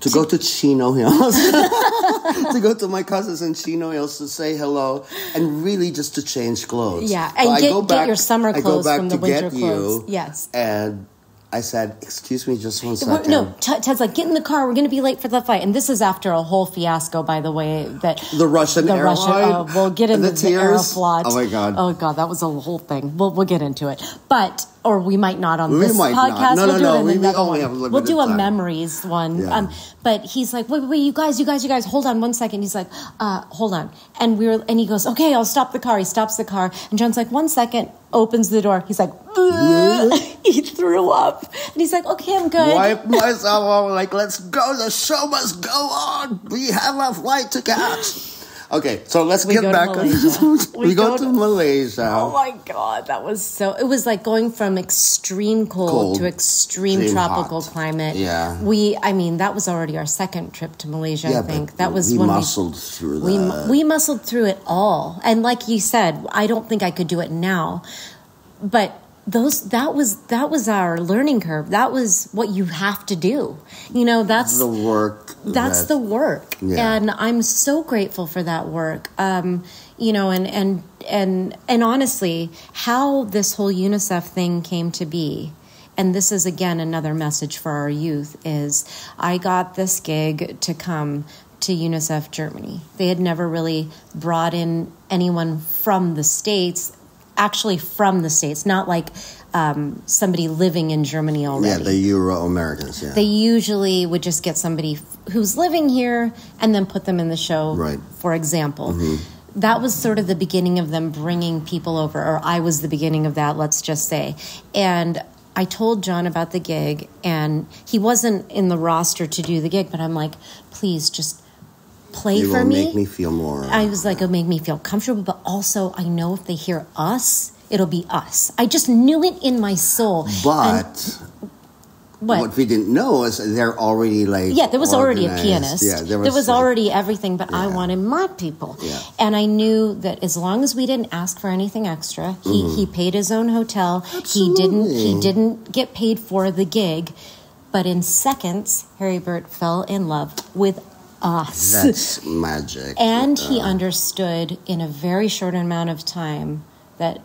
to go to Chino Hills, to go to my cousins in Chino Hills to say hello, and really just to change clothes. Yeah, So and I get- go get your summer clothes back from the to winter get clothes. You, Yes. and I said, "Excuse me, just one We're- no, Ted- Ted's like, get in the car. We're going to be late for the fight. And this is after a whole fiasco, by the way. That The Russian the airline? Russian. Uh, we'll get into the the, tears? Aeroflot. Oh my God. Oh god, that was a whole thing. We'll we'll get into it. But or we might not on We this might not. podcast. No, we'll no, do no. it in We- we another only one. have limited we'll do a time. memories one. Yeah. Um, but he's like, wait, wait, you guys, you guys, you guys, hold on one second. He's like, uh, hold on. And we were, and he goes, okay, I'll stop the car. He stops the car, and John's like, one second. Opens the door. He's like, he threw up, and he's like, okay, I'm good. Wipe myself off, like, let's go. The show must go on. We have a flight to catch. Okay, so let's We get go to back. Malaysia. we, We go, go to, to- Malaysia. Oh my god, that was so. It was like going from extreme cold, Cold, to extreme extreme tropical hot. climate. Yeah. we. I mean, that was already our second trip to Malaysia. I but think that was we when muscled through we that. we we muscled through it all. And like you said, I don't think I could do it now, but those that was that was our learning curve. That was what you have to do. You know, that's the work. that's that- the work Yeah. and i'm so grateful for that work um, you know and and and and honestly how this whole unicef thing came to be and this is again another message for our youth is i got this gig to come to unicef germany they had never really brought in anyone from the states actually from the states not like um, somebody living in germany already Yeah, the Euro Americans. Yeah. they usually would just get somebody f- who's living here and then put them in the show Right. Mm-hmm. for example that was sort of the beginning of them bringing people over or i was the beginning of that let's just say and i told john about the gig and he wasn't in the roster to do the gig but i'm like please just play for me make me feel more. I uh, was like, it'll make me feel comfortable, but also I know if they hear us, it'll be us. I just knew it in my soul. And but what? what we didn't know is they're already like. Yeah, there was already a pianist. Yeah, there was, like- already everything, but I wanted my people. Yeah. And I knew that as long as we didn't ask for anything extra, he, mm-hmm. he paid his own hotel. Absolutely. He didn't he. Didn't get paid for the gig. But in seconds, Harry Burt fell in love with us. That's magic. and he Uh, understood in a very short amount of time that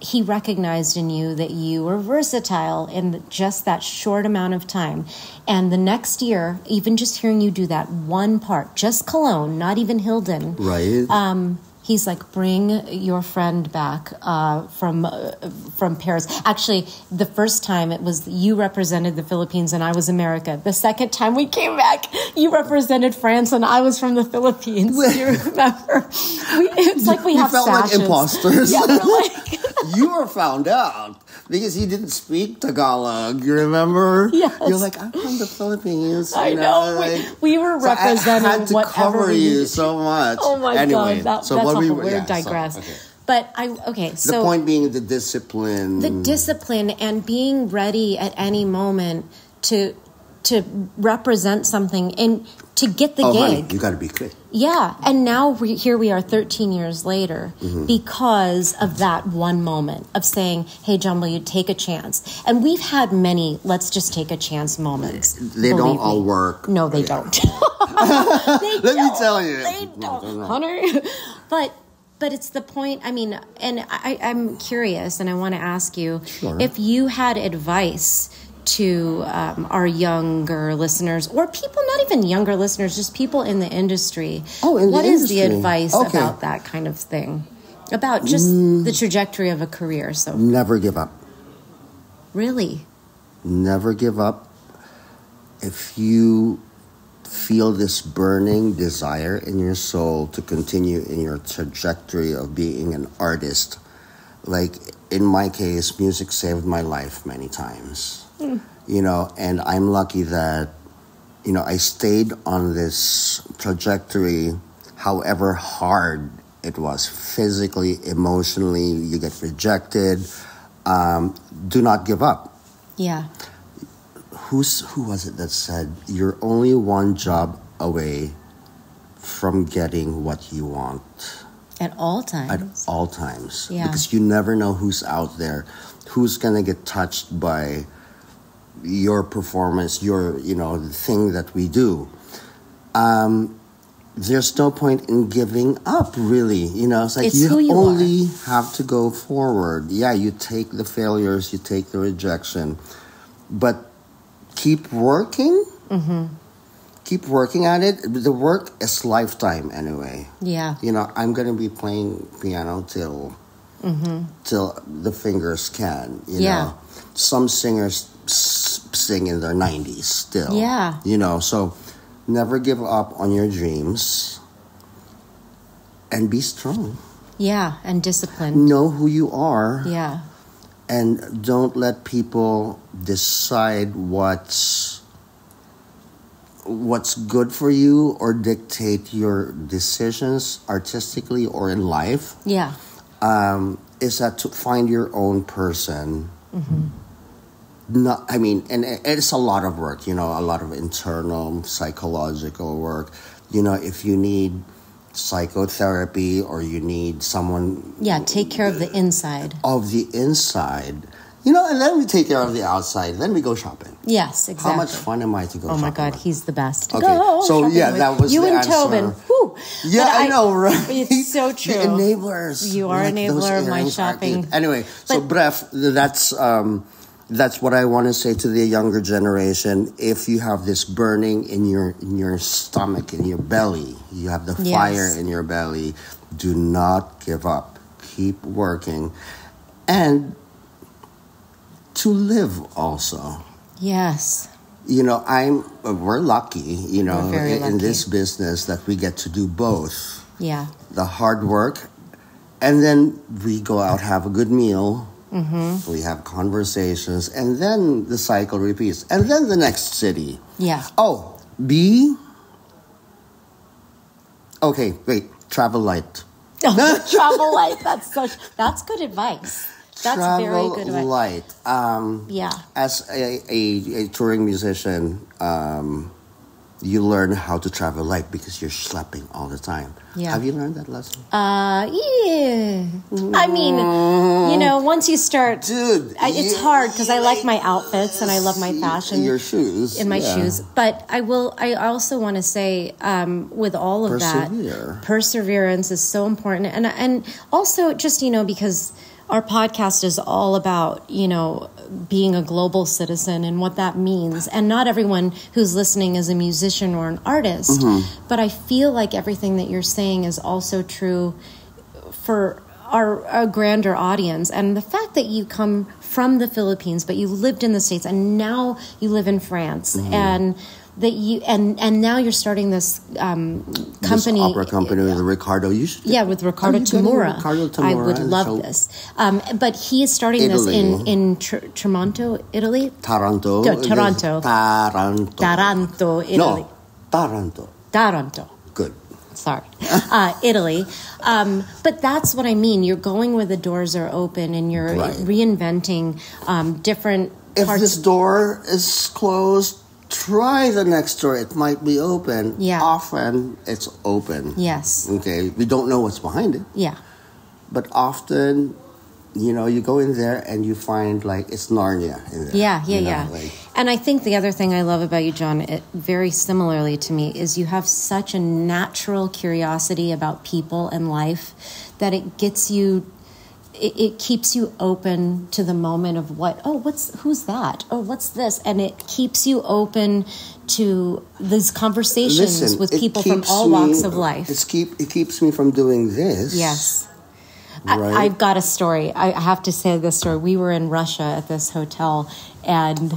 he recognized in you that you were versatile in just that short amount of time. And the next year, even just hearing you do that one part, just Cologne, not even Hilden, right. um, he's like, bring your friend back uh, from uh, from Paris. Actually, the first time it was you represented the Philippines and I was America. The second time we came back, you represented France and I was from the Philippines. Do you remember? We, it's like we We have felt like sashes. imposters. Yeah, like. you were found out because he didn't speak Tagalog. You remember? Yes. You're like, I'm from the Philippines. I you know. like- we, we were So I representing had to whatever cover we you so much. Oh my anyway, god, that, so that's what we awful. were- We're yeah, so- digress. okay. But I okay. So The point being the discipline. the discipline and being ready at any moment to to represent something and to get the oh, gig. honey, you got to be quick. Yeah, and now we, here we are 13 years later Mm-hmm. because of that one moment of saying, "Hey, John, will you take a chance?" And we've had many "let's just take a chance" moments. They don't believe all work. No, they Yeah. don't. They Let me don't. tell you. they don't. Hunter. But but it's the point. I mean, and I, I'm curious, and I want to ask you Sure. if you had advice to um, our younger listeners, or people not even younger listeners, just people in the industry. Oh, in the what is the advice Okay. about that kind of thing? About just Mm. the trajectory of a career. So Never give up. really, Never give up. If you feel this burning desire in your soul to continue in your trajectory of being an artist, like in my case, music saved my life many times. You know, and I'm lucky that, you know, I stayed on this trajectory, however hard it was physically, emotionally, you get rejected. Um, do not give up yeah, who's who was it that said you're only one job away from getting what you want at all times. at all times Yeah. because you never know who's out there who's gonna get touched by your performance your you know the thing that we do um there's no point in giving up really you know it's like It's you, you only have to go forward yeah you take the failures you take the rejection but keep working Mm-hmm. keep working at it the work is lifetime anyway Yeah, you know i'm gonna be playing piano till mm-hmm. till the fingers can. You. Yeah. know, some singers sing in their nineties still. Yeah. you know, so never give up on your dreams, and be strong. Yeah, and disciplined. Know who you are, Yeah. and don't let people decide what's what's good for you or dictate your decisions artistically or in life Yeah. um, is that to find your own person not i mean and it's a lot of work you know a lot of internal psychological work you know if you need psychotherapy or you need someone Yeah, take care of the inside. of the inside you know and then we take care of the outside then we go shopping Yes, exactly. how much fun am i to go Oh my God, with? he's the best. Okay, Go so, yeah, with- that was you the and answer. Tobin. Whew. Yeah, But I, know, right? It's so true. The enablers. You are Like, enabler of my shopping. Anyway, so But- bref, that's um, that's what I want to say to the younger generation. If you have this burning in your in your stomach, in your belly, you have the Yes. fire in your belly. Do not give up. Keep working, and to live also Yes. you know i'm we're lucky you know in, in lucky. this business that we get to do both Yeah. the hard work and then we go out have a good meal Mm-hmm. we have conversations and then the cycle repeats and then the next city Yeah. oh b okay wait travel light Travel light. That's such. That's good advice. That's travel very good advice. light um Yeah. as a, a, a touring musician, um, you learn how to travel light because you're schlepping all the time. Yeah. Have you learned that lesson? Uh, yeah. I mean, you know, once you start, Dude, I, it's hard because I like my outfits and I love my fashion. Your shoes. in my yeah. shoes. But I will. I also want to say, um, with all of Persevere. that, perseverance is so important, and and also just you know because our podcast is all about you know being a global citizen and what that means, and not everyone who's listening is a musician or an artist. Mm-hmm. But I feel like everything that you're saying is also true for our, our grander audience and the fact that you come from the Philippines but you lived in the states and now you live in France Mm-hmm. and that you and and now you're starting this um, This company opera company with Ricardo. You should. yeah with Ricardo Are you getting Tamura. I would love so- this um, but he is starting this in Italy. in Tr- Tremonto Italy Taranto. Ta- Taranto. Taranto. Taranto Italy No, Taranto. Taranto Good. sorry, uh, Italy. Um, but that's what I mean. You're going where the doors are open and you're Right. reinventing um, different If parts. this door is closed, try the next door. It might be open. Yeah. Often it's open. yes. Okay. We don't know what's behind it. Yeah. But often, you know, you go in there and you find like it's Narnia in there. Yeah, yeah, you know, yeah. like- and I think the other thing I love about you, John, it, very similarly to me, is you have such a natural curiosity about people and life that it gets you. It, it keeps you open to the moment of what oh what's who's that oh what's this and it keeps you open to these conversations Listen, with people from all me- walks of life It's keep it keeps me from doing this. Yes. Right. I, I've got a story. I have to say this story. We were in Russia at this hotel, and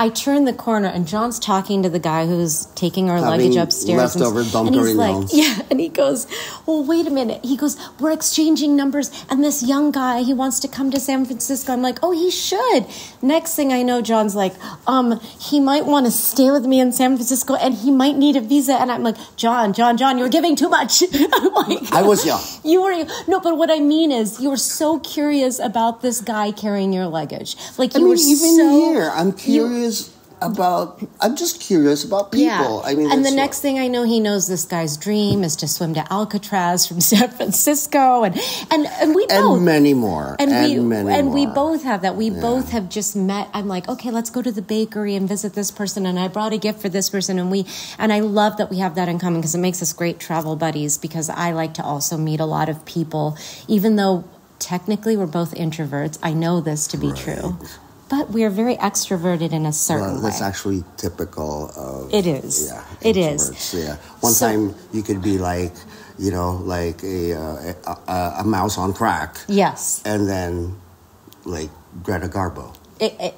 I turn the corner, and John's talking to the guy who's taking our Having luggage upstairs. and- leftover and, he's like. "Yeah," and he goes, "Well, wait a minute." He goes, "We're exchanging numbers, and this young guy, he wants to come to San Francisco." I'm like, "Oh, he should." Next thing I know, John's like, "Um, he might want to stay with me in San Francisco, and he might need a visa." And I'm like, "John, John, John, you're giving too much." I'm like, I was young. you were no, but what I mean is you were so curious about this guy carrying your luggage. Like I you mean, were even so here, I'm you- curious about. I'm just curious about people. I mean, and the next thing I know, he knows this guy's dream is to swim to Alcatraz from San Francisco, and and and we and both many more, and, we many and we both have that. We both have just met. I'm like, okay, let's go to the bakery and visit this person, and I brought a gift for this person, and we and I love that we have that in common because it makes us great travel buddies. Because I like to also meet a lot of people, even though technically we're both introverts. I know this to be true, but we are very extroverted in a certain Well, that's way. actually typical of. It is. Yeah, It is. Yeah. One So- time you could be like, you know, like a, uh, a, a, mouse on crack, Yes. and then like Greta Garbo. It, it,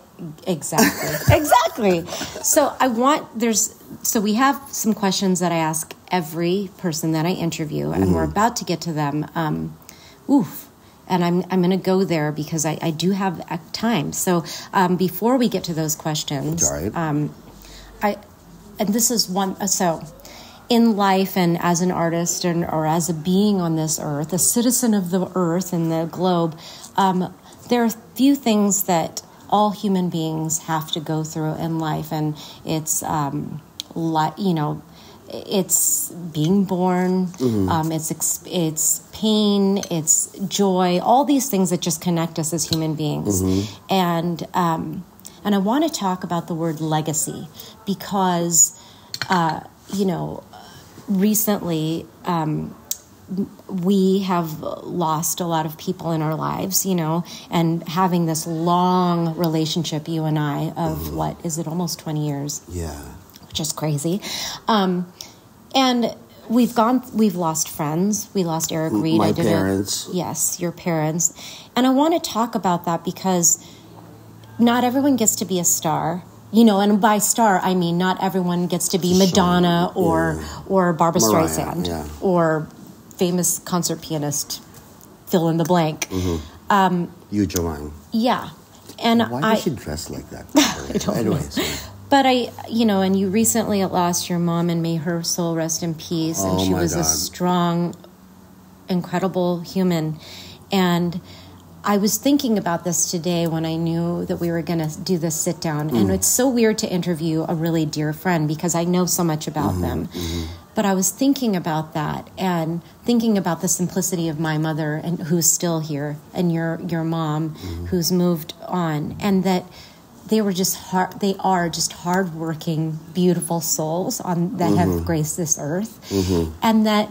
exactly. exactly. So I want there's so we have some questions that I ask every person that I interview, and we're about to get to them. Um, oof. And I'm, I'm going to go there because I, I do have uh, time. So um, before we get to those questions, right. um, I and this is one uh, so in life and as an artist and or as a being on this earth, a citizen of the earth and the globe, um, there are few things that all human beings have to go through in life, and it's um, li- you know. It's being born. Um, it's it's pain. It's joy. All these things that just connect us as human beings, and um, and I want to talk about the word legacy because, uh, you know, recently um, we have lost a lot of people in our lives, you know, and having this long relationship, you and I, of what is it, almost 20 years, Yeah. Which is crazy. Um, and we've gone, we've lost friends. We lost Eric Reed. my I did a- parents. yes, your parents. And I want to talk about that because not everyone gets to be a star. You know, and by star I mean not everyone gets to be Madonna or or Barbara Mariah, Streisand yeah. or famous concert pianist fill in the blank. You, Joanne. Yeah. And Why I does she dress like that? I don't know. Anyways, but I, you know, and you recently lost your mom, and may her soul rest in peace. and Oh, she my was a strong, incredible human. And I was thinking about this today when I knew that we were going to do this sit down. Mm. And it's so weird to interview a really dear friend because I know so much about Mm-hmm, them. But I was thinking about that and thinking about the simplicity of my mother and who's still here and your your mom Mm-hmm. who's moved on and that they were just hard they are just hardworking beautiful souls on that Mm-hmm. have graced this earth. And that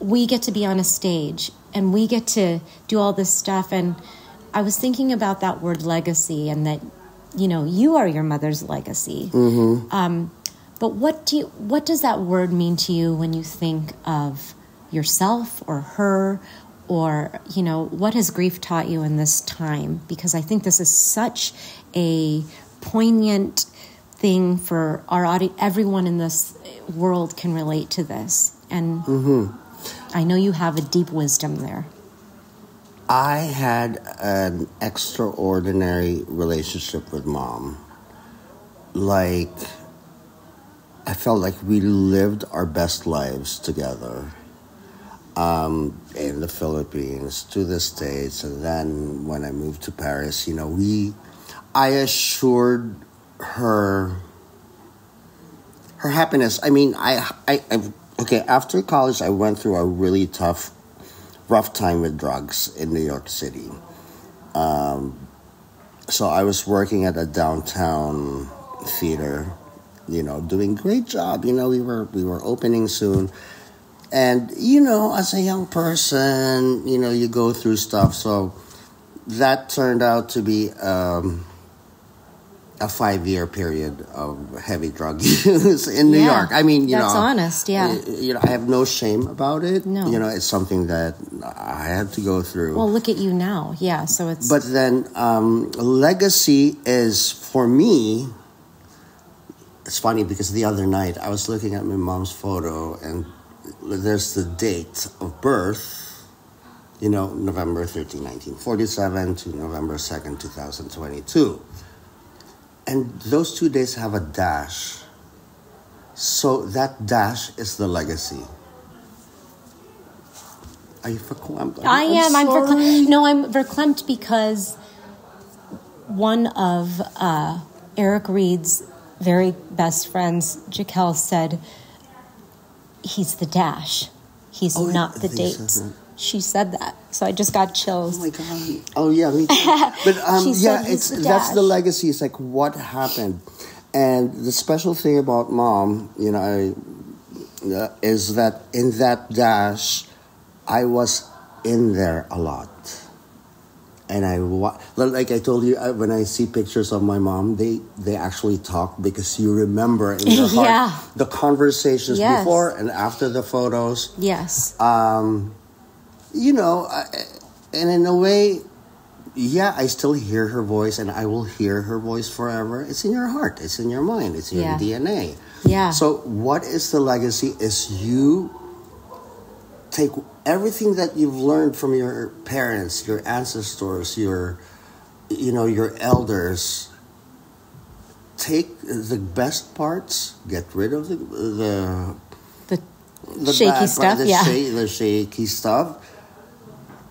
we get to be on a stage and we get to do all this stuff. And i was thinking about that word legacy and that you know you are your mother's legacy. Um, but what do you what does that word mean to you when you think of yourself or her or you know what has grief taught you in this time because i think this is such a poignant thing for our audience everyone in this world can relate to this and mm-hmm. I know you have a deep wisdom there. I had an extraordinary relationship with mom. Like, I felt like we lived our best lives together um, in the Philippines to the States. And then when I moved to Paris, you know, we, I assured her her happiness. I mean, I, I, I, okay. After college, I went through a really tough, rough time with drugs in New York City. Um, so I was working at a downtown theater, you know, doing great job. You know, we were we were opening soon, and you know, as a young person, you know, you go through stuff. So that turned out to be. Um, a five year period of heavy drug use in New Yeah, York. I mean, you that's know, honest, yeah. You know, I have no shame about it. No. You know, it's something that I had to go through. Well, look at you now. Yeah, so it's but then, um, legacy is for me. It's funny because the other night I was looking at my mom's photo and there's the date of birth. You know, November 13, 1947 to November 2nd, 2022. And those two days have a dash. So that dash is the legacy. Are you verklempt? I am. I'm sorry. verklempt. No, I'm verklempt because one of uh, Eric Reed's very best friends, Jaquel, said he's the dash. He's Oh, not the dates. She said that, so I just got chills. Oh my god! Oh yeah, me too. But um, She yeah, it's the that's the legacy. It's like what happened, and the special thing about mom, you know, I, uh, is that in that dash, I was in there a lot. And I wa- like I told you I- when I see pictures of my mom, they they actually talk because you remember in your heart Yeah. the conversations Yes. before and after the photos. Yes. Um, you know, I, and in a way, yeah, I still hear her voice, and I will hear her voice forever. It's in your heart, it's in your mind, it's in Yeah. your DNA. Yeah. So, what is the legacy? Is you take everything that you've learned from your parents, your ancestors, your, you know, your elders. Take the best parts, get rid of the the the the shaky bad stuff. the, yeah. sha- the shaky stuff,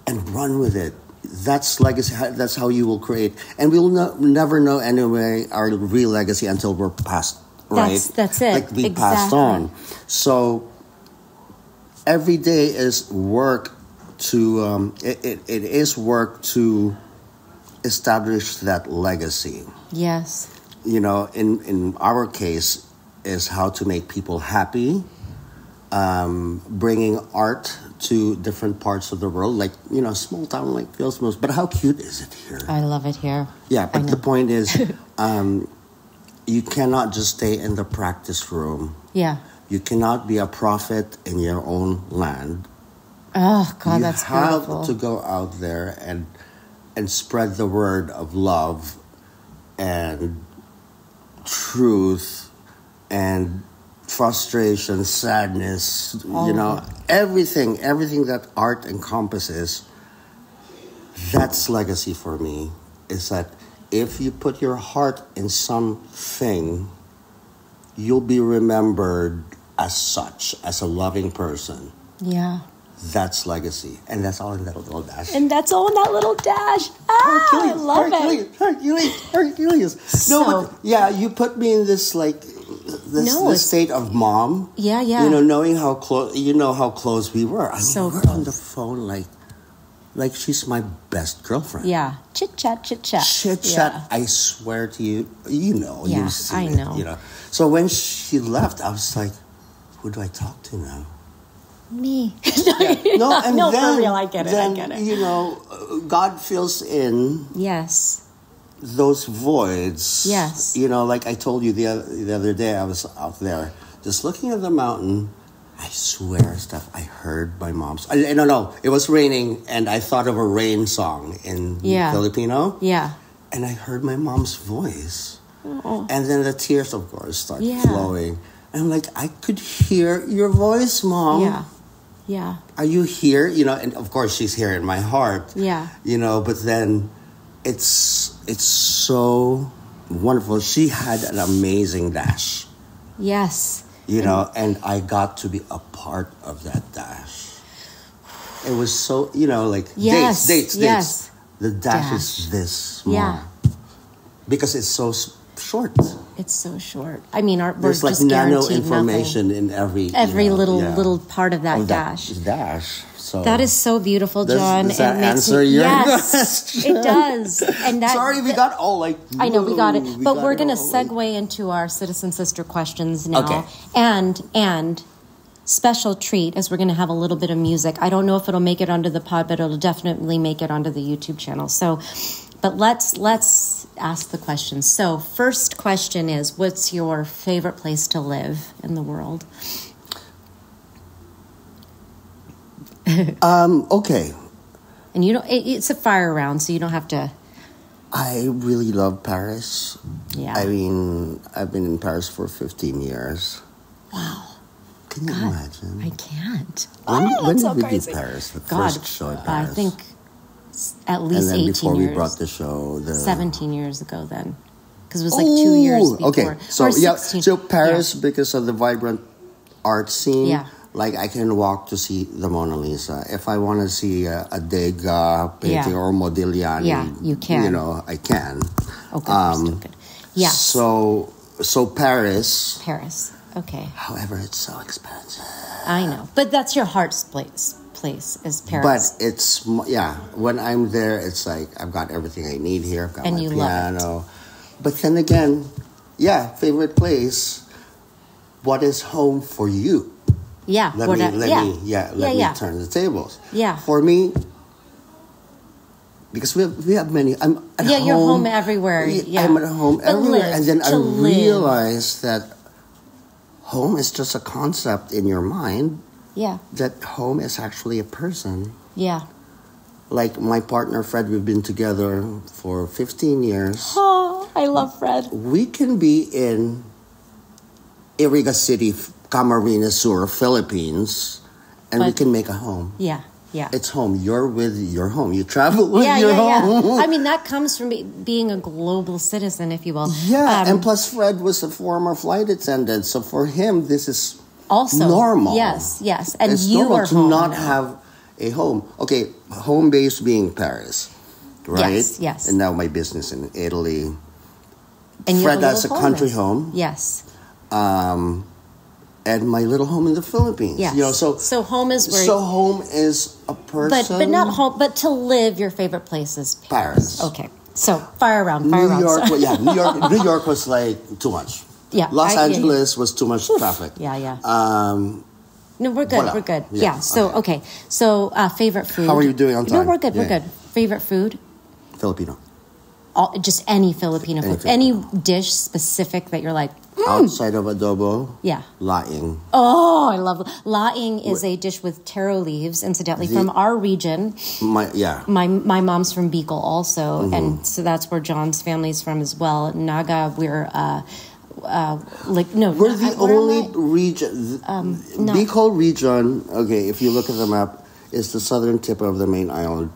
and run with it. That's legacy. That's how you will create, and we'll no, never know anyway our real legacy until we're passed. Right? That's- that's it. Like we passed on. So every day is work to. Um, it, it, it is work to establish that legacy Yes. you know, in in our case, is how to make people happy, um, bringing art to different parts of the world, like you know, small town like Phil's But how cute is it here? I love it here. yeah, but the point is, um, you cannot just stay in the practice room. Yeah. You cannot be a prophet in your own land. Oh God, you that's have beautiful. to go out there and and spread the word of love and truth and frustration, sadness, All you know, oh. everything, everything that art encompasses. That's legacy for me. Is that if you put your heart in something, you'll be remembered as such, as a loving person. yeah. That's legacy, and that's all in that little dash. And that's all in that little dash. Ah, I love Hercules, it. Hercules, Hercules. So- no, but yeah, you put me in this like this, No, this state of mom. Yeah, yeah. You know, knowing how close, you know how close we were. I mean, So we're on the phone like, like she's my best girlfriend. Yeah. Chit chat, chit chat. Chit chat. Yeah. I swear to you, you know, Yeah, I it, know. you know. So when she left, I was like, who do I talk to now? Me. No, and no, then, for real. I get it. Then, I get it. You know, God fills in Yes. those voids. Yes. You know, like I told you the other, the other day, I was out there just looking at the mountain. I swear, stuff. I heard my mom's. I, don't know. It was raining, and I thought of a rain song in Yeah. Filipino, Yeah. and I heard my mom's voice, oh. and then the tears, of course, start Yeah. flowing. And I'm like, I could hear your voice, mom. Yeah. Yeah. Are you here? You know, and of course she's here in my heart Yeah. you know but then it's it's so wonderful she had an amazing dash Yes. you know and i got to be a part of that dash it was so you know like Yes, dates dates yes. dates the dash, Dash. is this small Yeah. because it's so short It's so short. I mean, our, we're there's like just nano information in every you Every know, little yeah, little part of that oh, of dash. dash so That is so beautiful, John. does that It answer me, your yes, question? it does. And that, sorry we got all like I know we got it, we but got we're going to all, like- segue into our citizen sister questions now, Okay. and and special treat as we're going to have a little bit of music. I don't know if it'll make it onto the pod, but it'll definitely make it onto the YouTube channel. So, but let's let's ask the questions. So, first question is, what's your favorite place to live in the world? um okay And you don't. It, it's a fire round, so you don't have to. I really love Paris. Yeah. I mean, I've been in Paris for 15 years. wow. Can you God, imagine? I can't. when Oh, when did so we crazy. do Paris? The God, first show in I Paris. think at and least then 18 before years. we brought the show, the 17 years ago then. Because it was like two years before. Okay, so yeah, 16. so Paris because of the vibrant art scene. Yeah. Like I can walk to see the Mona Lisa. If I want to see a, a Degas painting Yeah. or Modigliani, Yeah, you can. You know, I can. Oh, good. Um, good. Yeah. So so Paris. Paris. Okay. However, it's so expensive. I know. But that's your heart's place, place is Paris. But it's yeah. When I'm there, it's like I've got everything I need here. I've got And my you love it. piano. But then again, yeah, favorite place. What is home for you? yeah. Let me I- let yeah. me yeah let yeah, me yeah. turn the tables. Yeah. For me, because we have, we have many. I'm at Yeah, home. you're home everywhere, yeah. I'm at home But everywhere, live, and then I live. realized that home is just a concept in your mind. Yeah. That home is actually a person. Yeah. Like my partner Fred, we've been together for 15 years. Oh, I love Fred. We can be in Iriga City, Camarines Sur, Philippines, and we can make a home. Yeah. Yeah. It's home. You're with your home. You travel with yeah, your yeah, home. yeah. I mean, that comes from being a global citizen, if you will. Yeah, Um, and plus Fred was a former flight attendant, so for him this is also normal. Yes, yes, and it's you normal are to home not now. have a home. Okay, home base being Paris, right? Yes, yes. And now my business in Italy. and Fred has a country home. Yes, um, and my little home in the Philippines. yes. You know, so so home is where, so home is a person. but but not home, but to live. Your favorite place is Paris. Okay, so fire around, fire New around. York, So- well, yeah, New York. New York was like too much. Yeah, Los I- yeah, yeah. Angeles was too much traffic. Yeah, yeah. Um, No, we're good. Voila. We're good. Yeah, Yeah. so okay. So uh, favorite food. How are you doing on No, we're good. We're good. Favorite food. Filipino. All, just any Filipino Any food. Any dish specific that you're like, Outside of adobo, yeah. laing. Oh, I love laing is a dish with taro leaves. Incidentally, The- from our region. My yeah. My my mom's from Bicol also, Mm-hmm. and so that's where John's family's from as well. Naga, we're uh, uh, like no, We're not- the am only I? region. Um. Bicol region. Okay, if you look at the map, is the southern tip of the main island.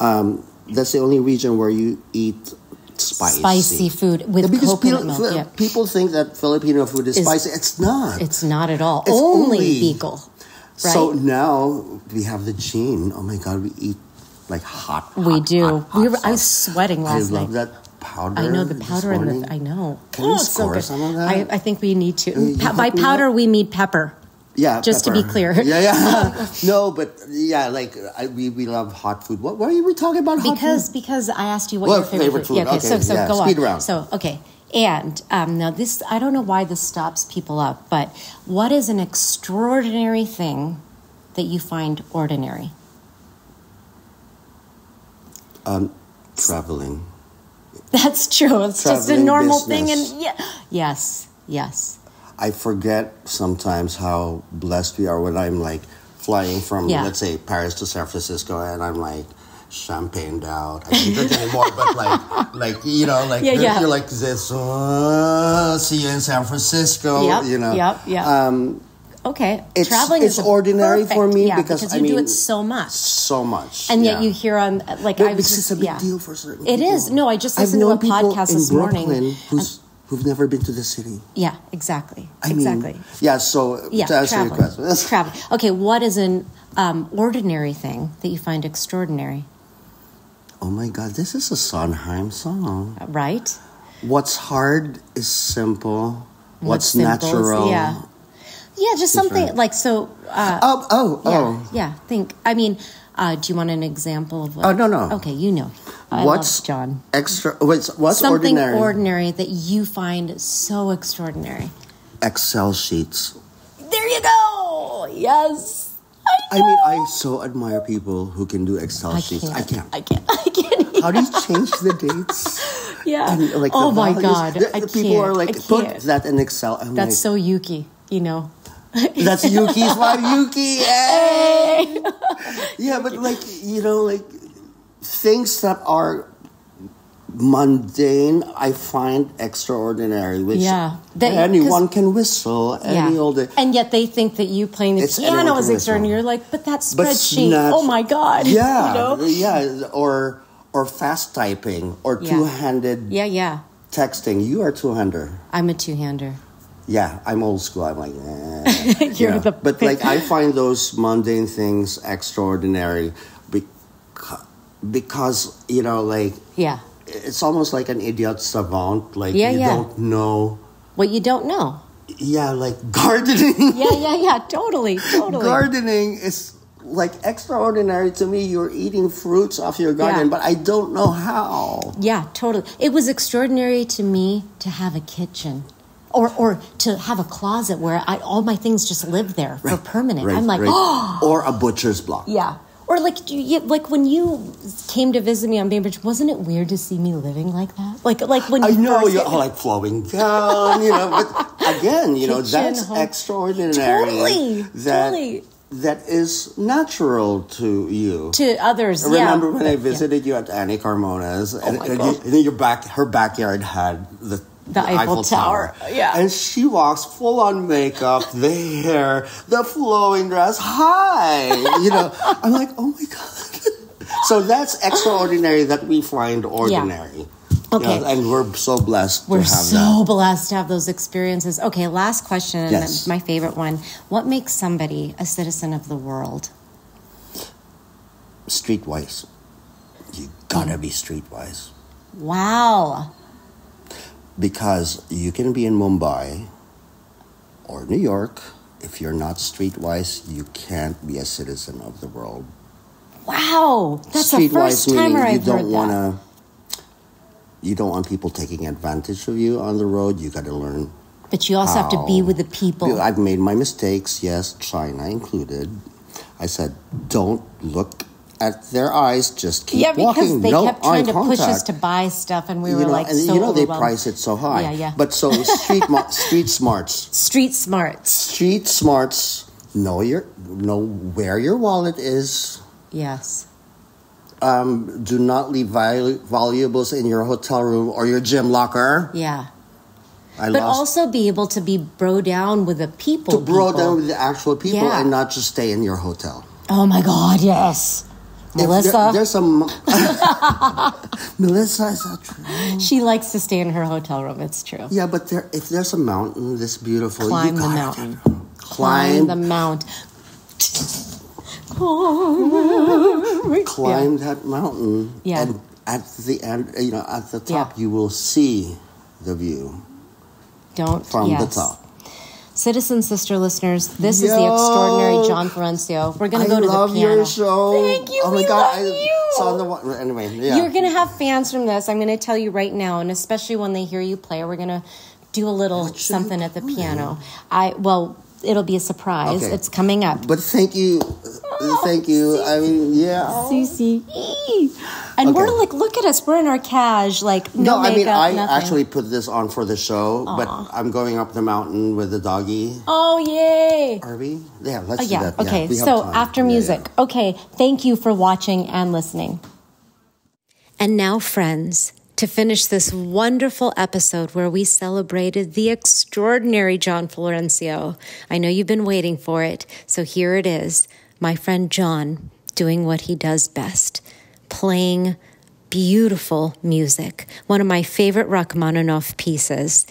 Um, that's the only region where you eat spicy. spicy food with Yeah, because coconut people, milk. Yeah. people think that Filipino food is, Is- spicy. It's not. It's not at all. It's only, only- Bicol. So now we have the gene. Oh my god, we eat like hot. We hot, do. hot, hot we were, I was sauce. sweating I last love night. that powder. I know the powder and the. I know. Can we oh, so score good. some of that? I, I think we need to. by powder, we mean pepper. Yeah, Just to be clear. Yeah, yeah. no, but yeah, like I, we we love hot food. What? Why are we talking about hot Because food? because I asked you what Well, your favorite, favorite food. Yeah, okay, so Okay, so yeah, go speed on. round. So okay, and um, now this I don't know why this stops people up, but what is an extraordinary thing that you find ordinary? Um, traveling. That's true. It's just a normal thing, and yeah, yes, yes, I forget sometimes how blessed we are when I'm like flying from Yeah. let's say Paris to San Francisco and I'm like champagned out. I can't drink anymore, but like like you know like Yeah, you're, yeah. you're like this. Uh, see you in San Francisco. Yep, you know. yep, yep. Um, Okay, It's- traveling it's is ordinary for me yeah, because, I you do mean, it so much, so much, and yet yeah. you hear on like But I was just a big yeah. deal for certain. It people. is. No, I just I've listened to a podcast this morning, Brooklyn and- who's who've never been to the city. Yeah, exactly, I exactly. mean, yeah. So yeah, to answer your question, traveling. Okay, what is an um, ordinary thing that you find extraordinary? oh my God, this is a Sondheim song. Right? What's hard is simple. What's, is- natural? yeah. Yeah, just something like so. Uh, Oh, oh, yeah, oh. yeah. Think. I mean, uh, do you want an example of? What, Oh, no, no. Okay, you know. I What's John. Extra. Wait, what's Something ordinary? ordinary that you find so extraordinary. Excel sheets. There you go. Yes. I mean, I so admire people who can do Excel I sheets. can't. I can't. I can't. I can't. How do you change the dates? Yeah. And, like, oh my values? god. The- I people are like, put that in Excel. I'm That's like, so Yuki. You know. That's Yuki's wife, Yuki. Hey! yeah, but like you know, like things that are mundane, I find extraordinary. Which Yeah. That- anyone can whistle any old day. And yet they think that you playing the It's piano is extraordinary. You're like, but that But spreadsheet. snatch- oh my god. Yeah, You know? yeah, or or fast typing or Yeah. two-handed Yeah, yeah. texting. You are two-hander. I'm a two-hander. Yeah, I'm old school. I'm like, eh. You're Yeah. the but like I find those mundane things extraordinary because, because you know, like Yeah. it's almost like an idiot savant. Like Yeah, you yeah. don't know. What you don't know. Yeah, like gardening. Yeah, yeah, yeah. Totally, totally. gardening is like extraordinary to me. You're eating fruits off your garden, Yeah. but I don't know how. Yeah, totally. It was extraordinary to me to have a kitchen. Or, or to have a closet where I, all my things just live there for permanent. Right, I'm like, right. oh, or a butcher's block. yeah. Or like, you, like when you came to visit me on Bainbridge, wasn't it weird to see me living like that? Like, like when I you know you're all like flowing down, you know, but again, you know, that's home- extraordinary. Totally, that, totally. That is natural to you. to others. I remember yeah. when I Yeah. visited you at Annie Carmona's, oh and, my and, God. you, and your back, her backyard had the, The Eiffel Tower, yeah. and she walks full on makeup, the hair, the flowing dress, hi, you know. I'm like, oh my god. so that's extraordinary that we find ordinary. Okay. Yeah, and we're so blessed We're to have so that. blessed to have those experiences. Okay, last question, Yes. my favorite one. What makes somebody a citizen of the world? Streetwise, you gotta be streetwise Wow. Because you can be in Mumbai or New York. If you're not streetwise, you can't be a citizen of the world. Wow. That's the first meaning timer you I've don't heard want that. to. You don't want people taking advantage of you on the road. You got to learn. But you also have to be with the people. I've made my mistakes, yes, China included. I said, don't look at their eyes. Just keep yeah, because walking. they no kept trying to push us contact. to buy stuff, and we you were know, like and so you know they price it so high. Yeah, yeah. But so street street smarts, Street smarts. street smarts. Know your know where your wallet is. Yes. Um, do not leave valuables in your hotel room or your gym locker. Yeah. I But also be able to be bro down with the people. to bro people. down with the actual people Yeah. and not just stay in your hotel. Oh my God! Yes. If there- Melissa, there's some Melissa, is that true? she likes to stay in her hotel room. It's true. Yeah, but there, if there's a mountain this beautiful, Climb the mountain. Climb, the mount. climb that mountain. Yeah. And at the end, you know, at the top, Yeah. you will see the view Don't from yes. the top. Citizen sister listeners, this is the extraordinary John Florencio. We're gonna I go to love the piano. your show. Thank you, Oh my we god! love I you. saw the one. Anyway, yeah. You're gonna have fans from this. I'm gonna tell you right now, and especially when they hear you play, we're gonna do a little something at the piano. I well, it'll be a surprise. Okay. It's coming up. But thank you, oh, thank you. I mean, yeah. Susie. And we're like, look at us. We're in our cash, like no, No, I makeup, mean, I nothing. actually put this on for the show, but I'm going up the mountain with the doggy. Oh yay! Are we? Yeah, let's Oh, do yeah. that. Okay. we have so time. after Yeah, music. yeah. Okay. Thank you for watching and listening. And now, friends, to finish this wonderful episode where we celebrated the extraordinary John Florencio. I know you've been waiting for it. So here it is. My friend John doing what he does best playing beautiful music. One of my favorite Rachmaninoff pieces.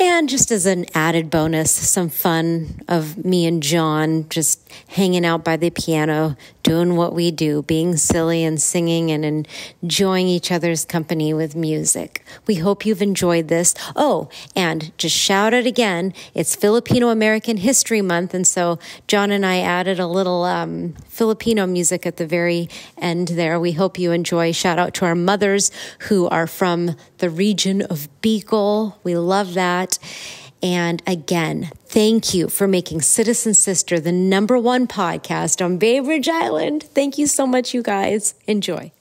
And just as an added bonus, some fun of me and John just hanging out by the piano, doing what we do, being silly and singing and enjoying each other's company with music. We hope you've enjoyed this. Oh, and just shout it again. It's Filipino American History Month. And so John and I added a little um, Filipino music at the very end there. We hope you enjoy. Shout out to our mothers who are from the region of Bicol. We love that. And again, thank you for making Citizen Sister the number one podcast on Bainbridge Island. Thank you so much, you guys. Enjoy.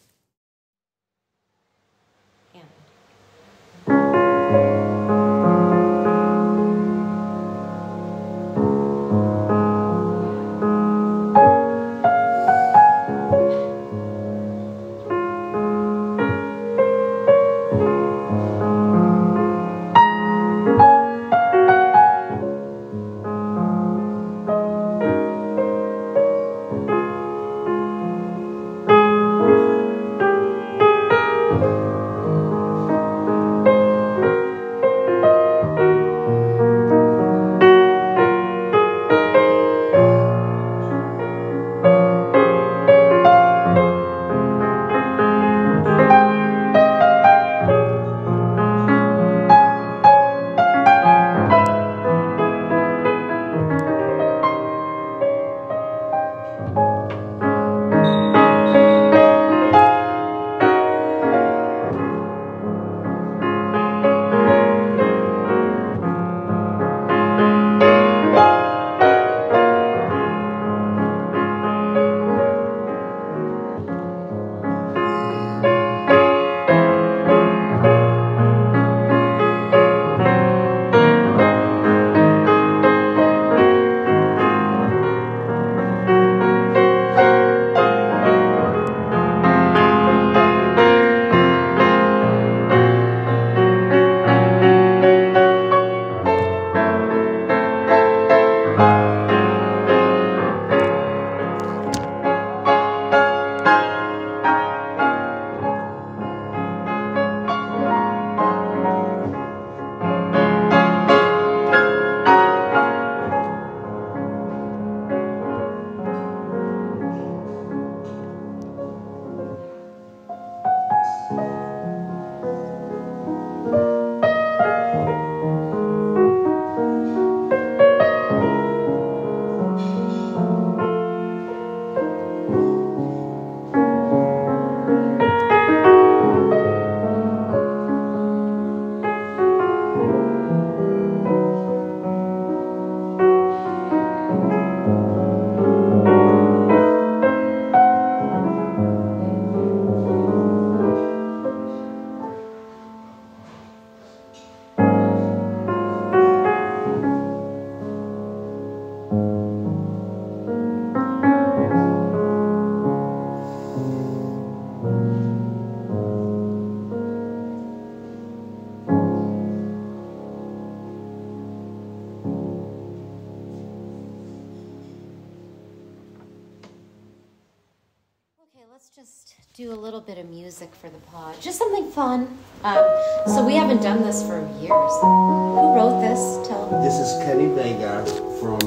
Music for the pod. Just something fun. Um, so we haven't done this for years. Who wrote this? Tell This is Kenny Vega from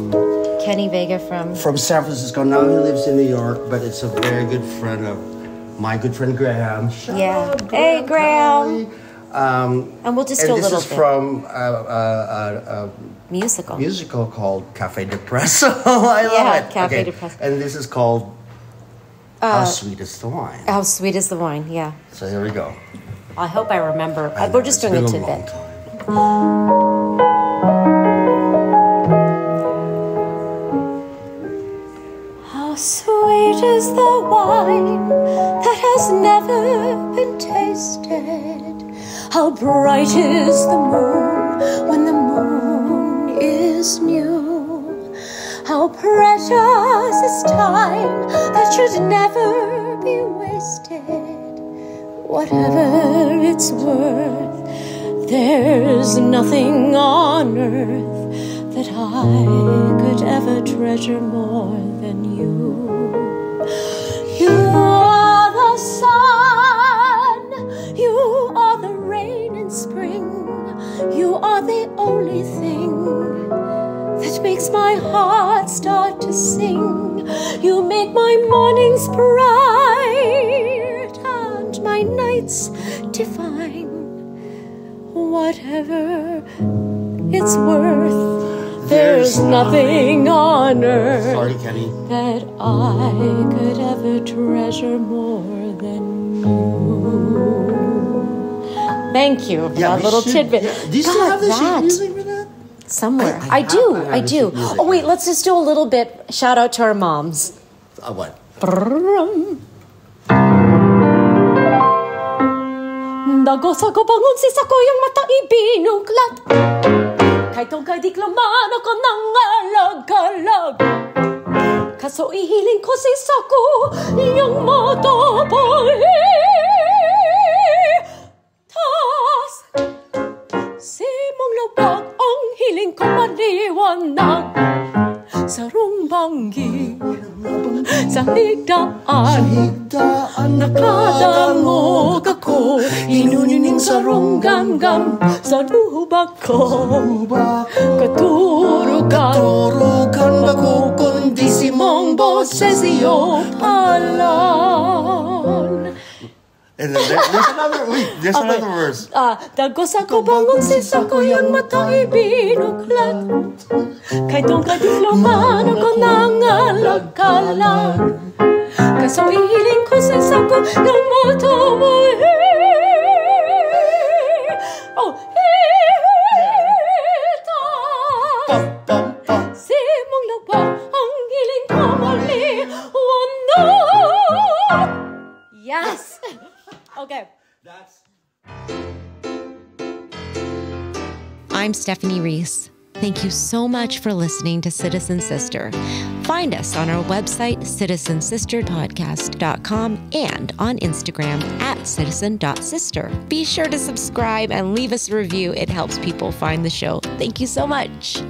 Kenny Vega from. from San Francisco. Now he lives in New York, but it's a very good friend of my good friend Graham. Shout Yeah. out, Hey, Graham. Um, And we'll just and do a this little is bit. from uh, uh, uh, Musical. a musical Musical called Cafe Depresso. I love Yeah, it. Cafe Depresso. And this is called How Sweet is the Wine. How sweet is the wine? Yeah. So here we go. I hope I remember. I Uh, We're just it's doing a been long tidbit. time. How sweet is the wine that has never been tasted. How bright is the moon when the moon is new. How precious is time that should never be wasted. Whatever it's worth, there's nothing on earth that I could ever treasure more than you. You are the sun, you are the rain in spring, you are the only thing makes my heart start to sing. You make my mornings bright and my nights divine. Whatever it's worth, there's nothing on earth Sorry, Kenny. that I could ever treasure more than you. Thank you for that little should- tidbit. yeah. Do you still have the sheet music for that? Somewhere. I- I I, do. I have I, the do. Oh wait, let's just do a little bit. Shout out to our moms. Uh, what? Nagosa ko bangon si sa yung mata ibinuklat Kay tungkay di klaman ako ng alag-alag Kaso ihiling ko si Sako iyong mata Simong lawag ang hiling ko maliwanag Sa rumbanggi Sa higdaan Nakadangog ako Inunining sa ronggam-gam Sa lubak ko Katurugan Turukan ako kundi si Simong boses iyo palan And then there, there's another, wait, there's another verse. Ah, dagos ako bangon si Sako yung mata ibinuklat Kay tungkad yung luman ako nangalagkalag Kaso ihiling ko si Sako yung mata mo Oh, hita Pum, pum, pum. Simong laba ang hiling ko mali Oh no Yes Okay I'm Stephanie Reese. Thank you so much for listening to Citizen Sister. Find us on our website, citizensisterpodcast.com, and on Instagram at citizen.sister. Be sure to subscribe and leave us a review. It helps people find the show. Thank you so much.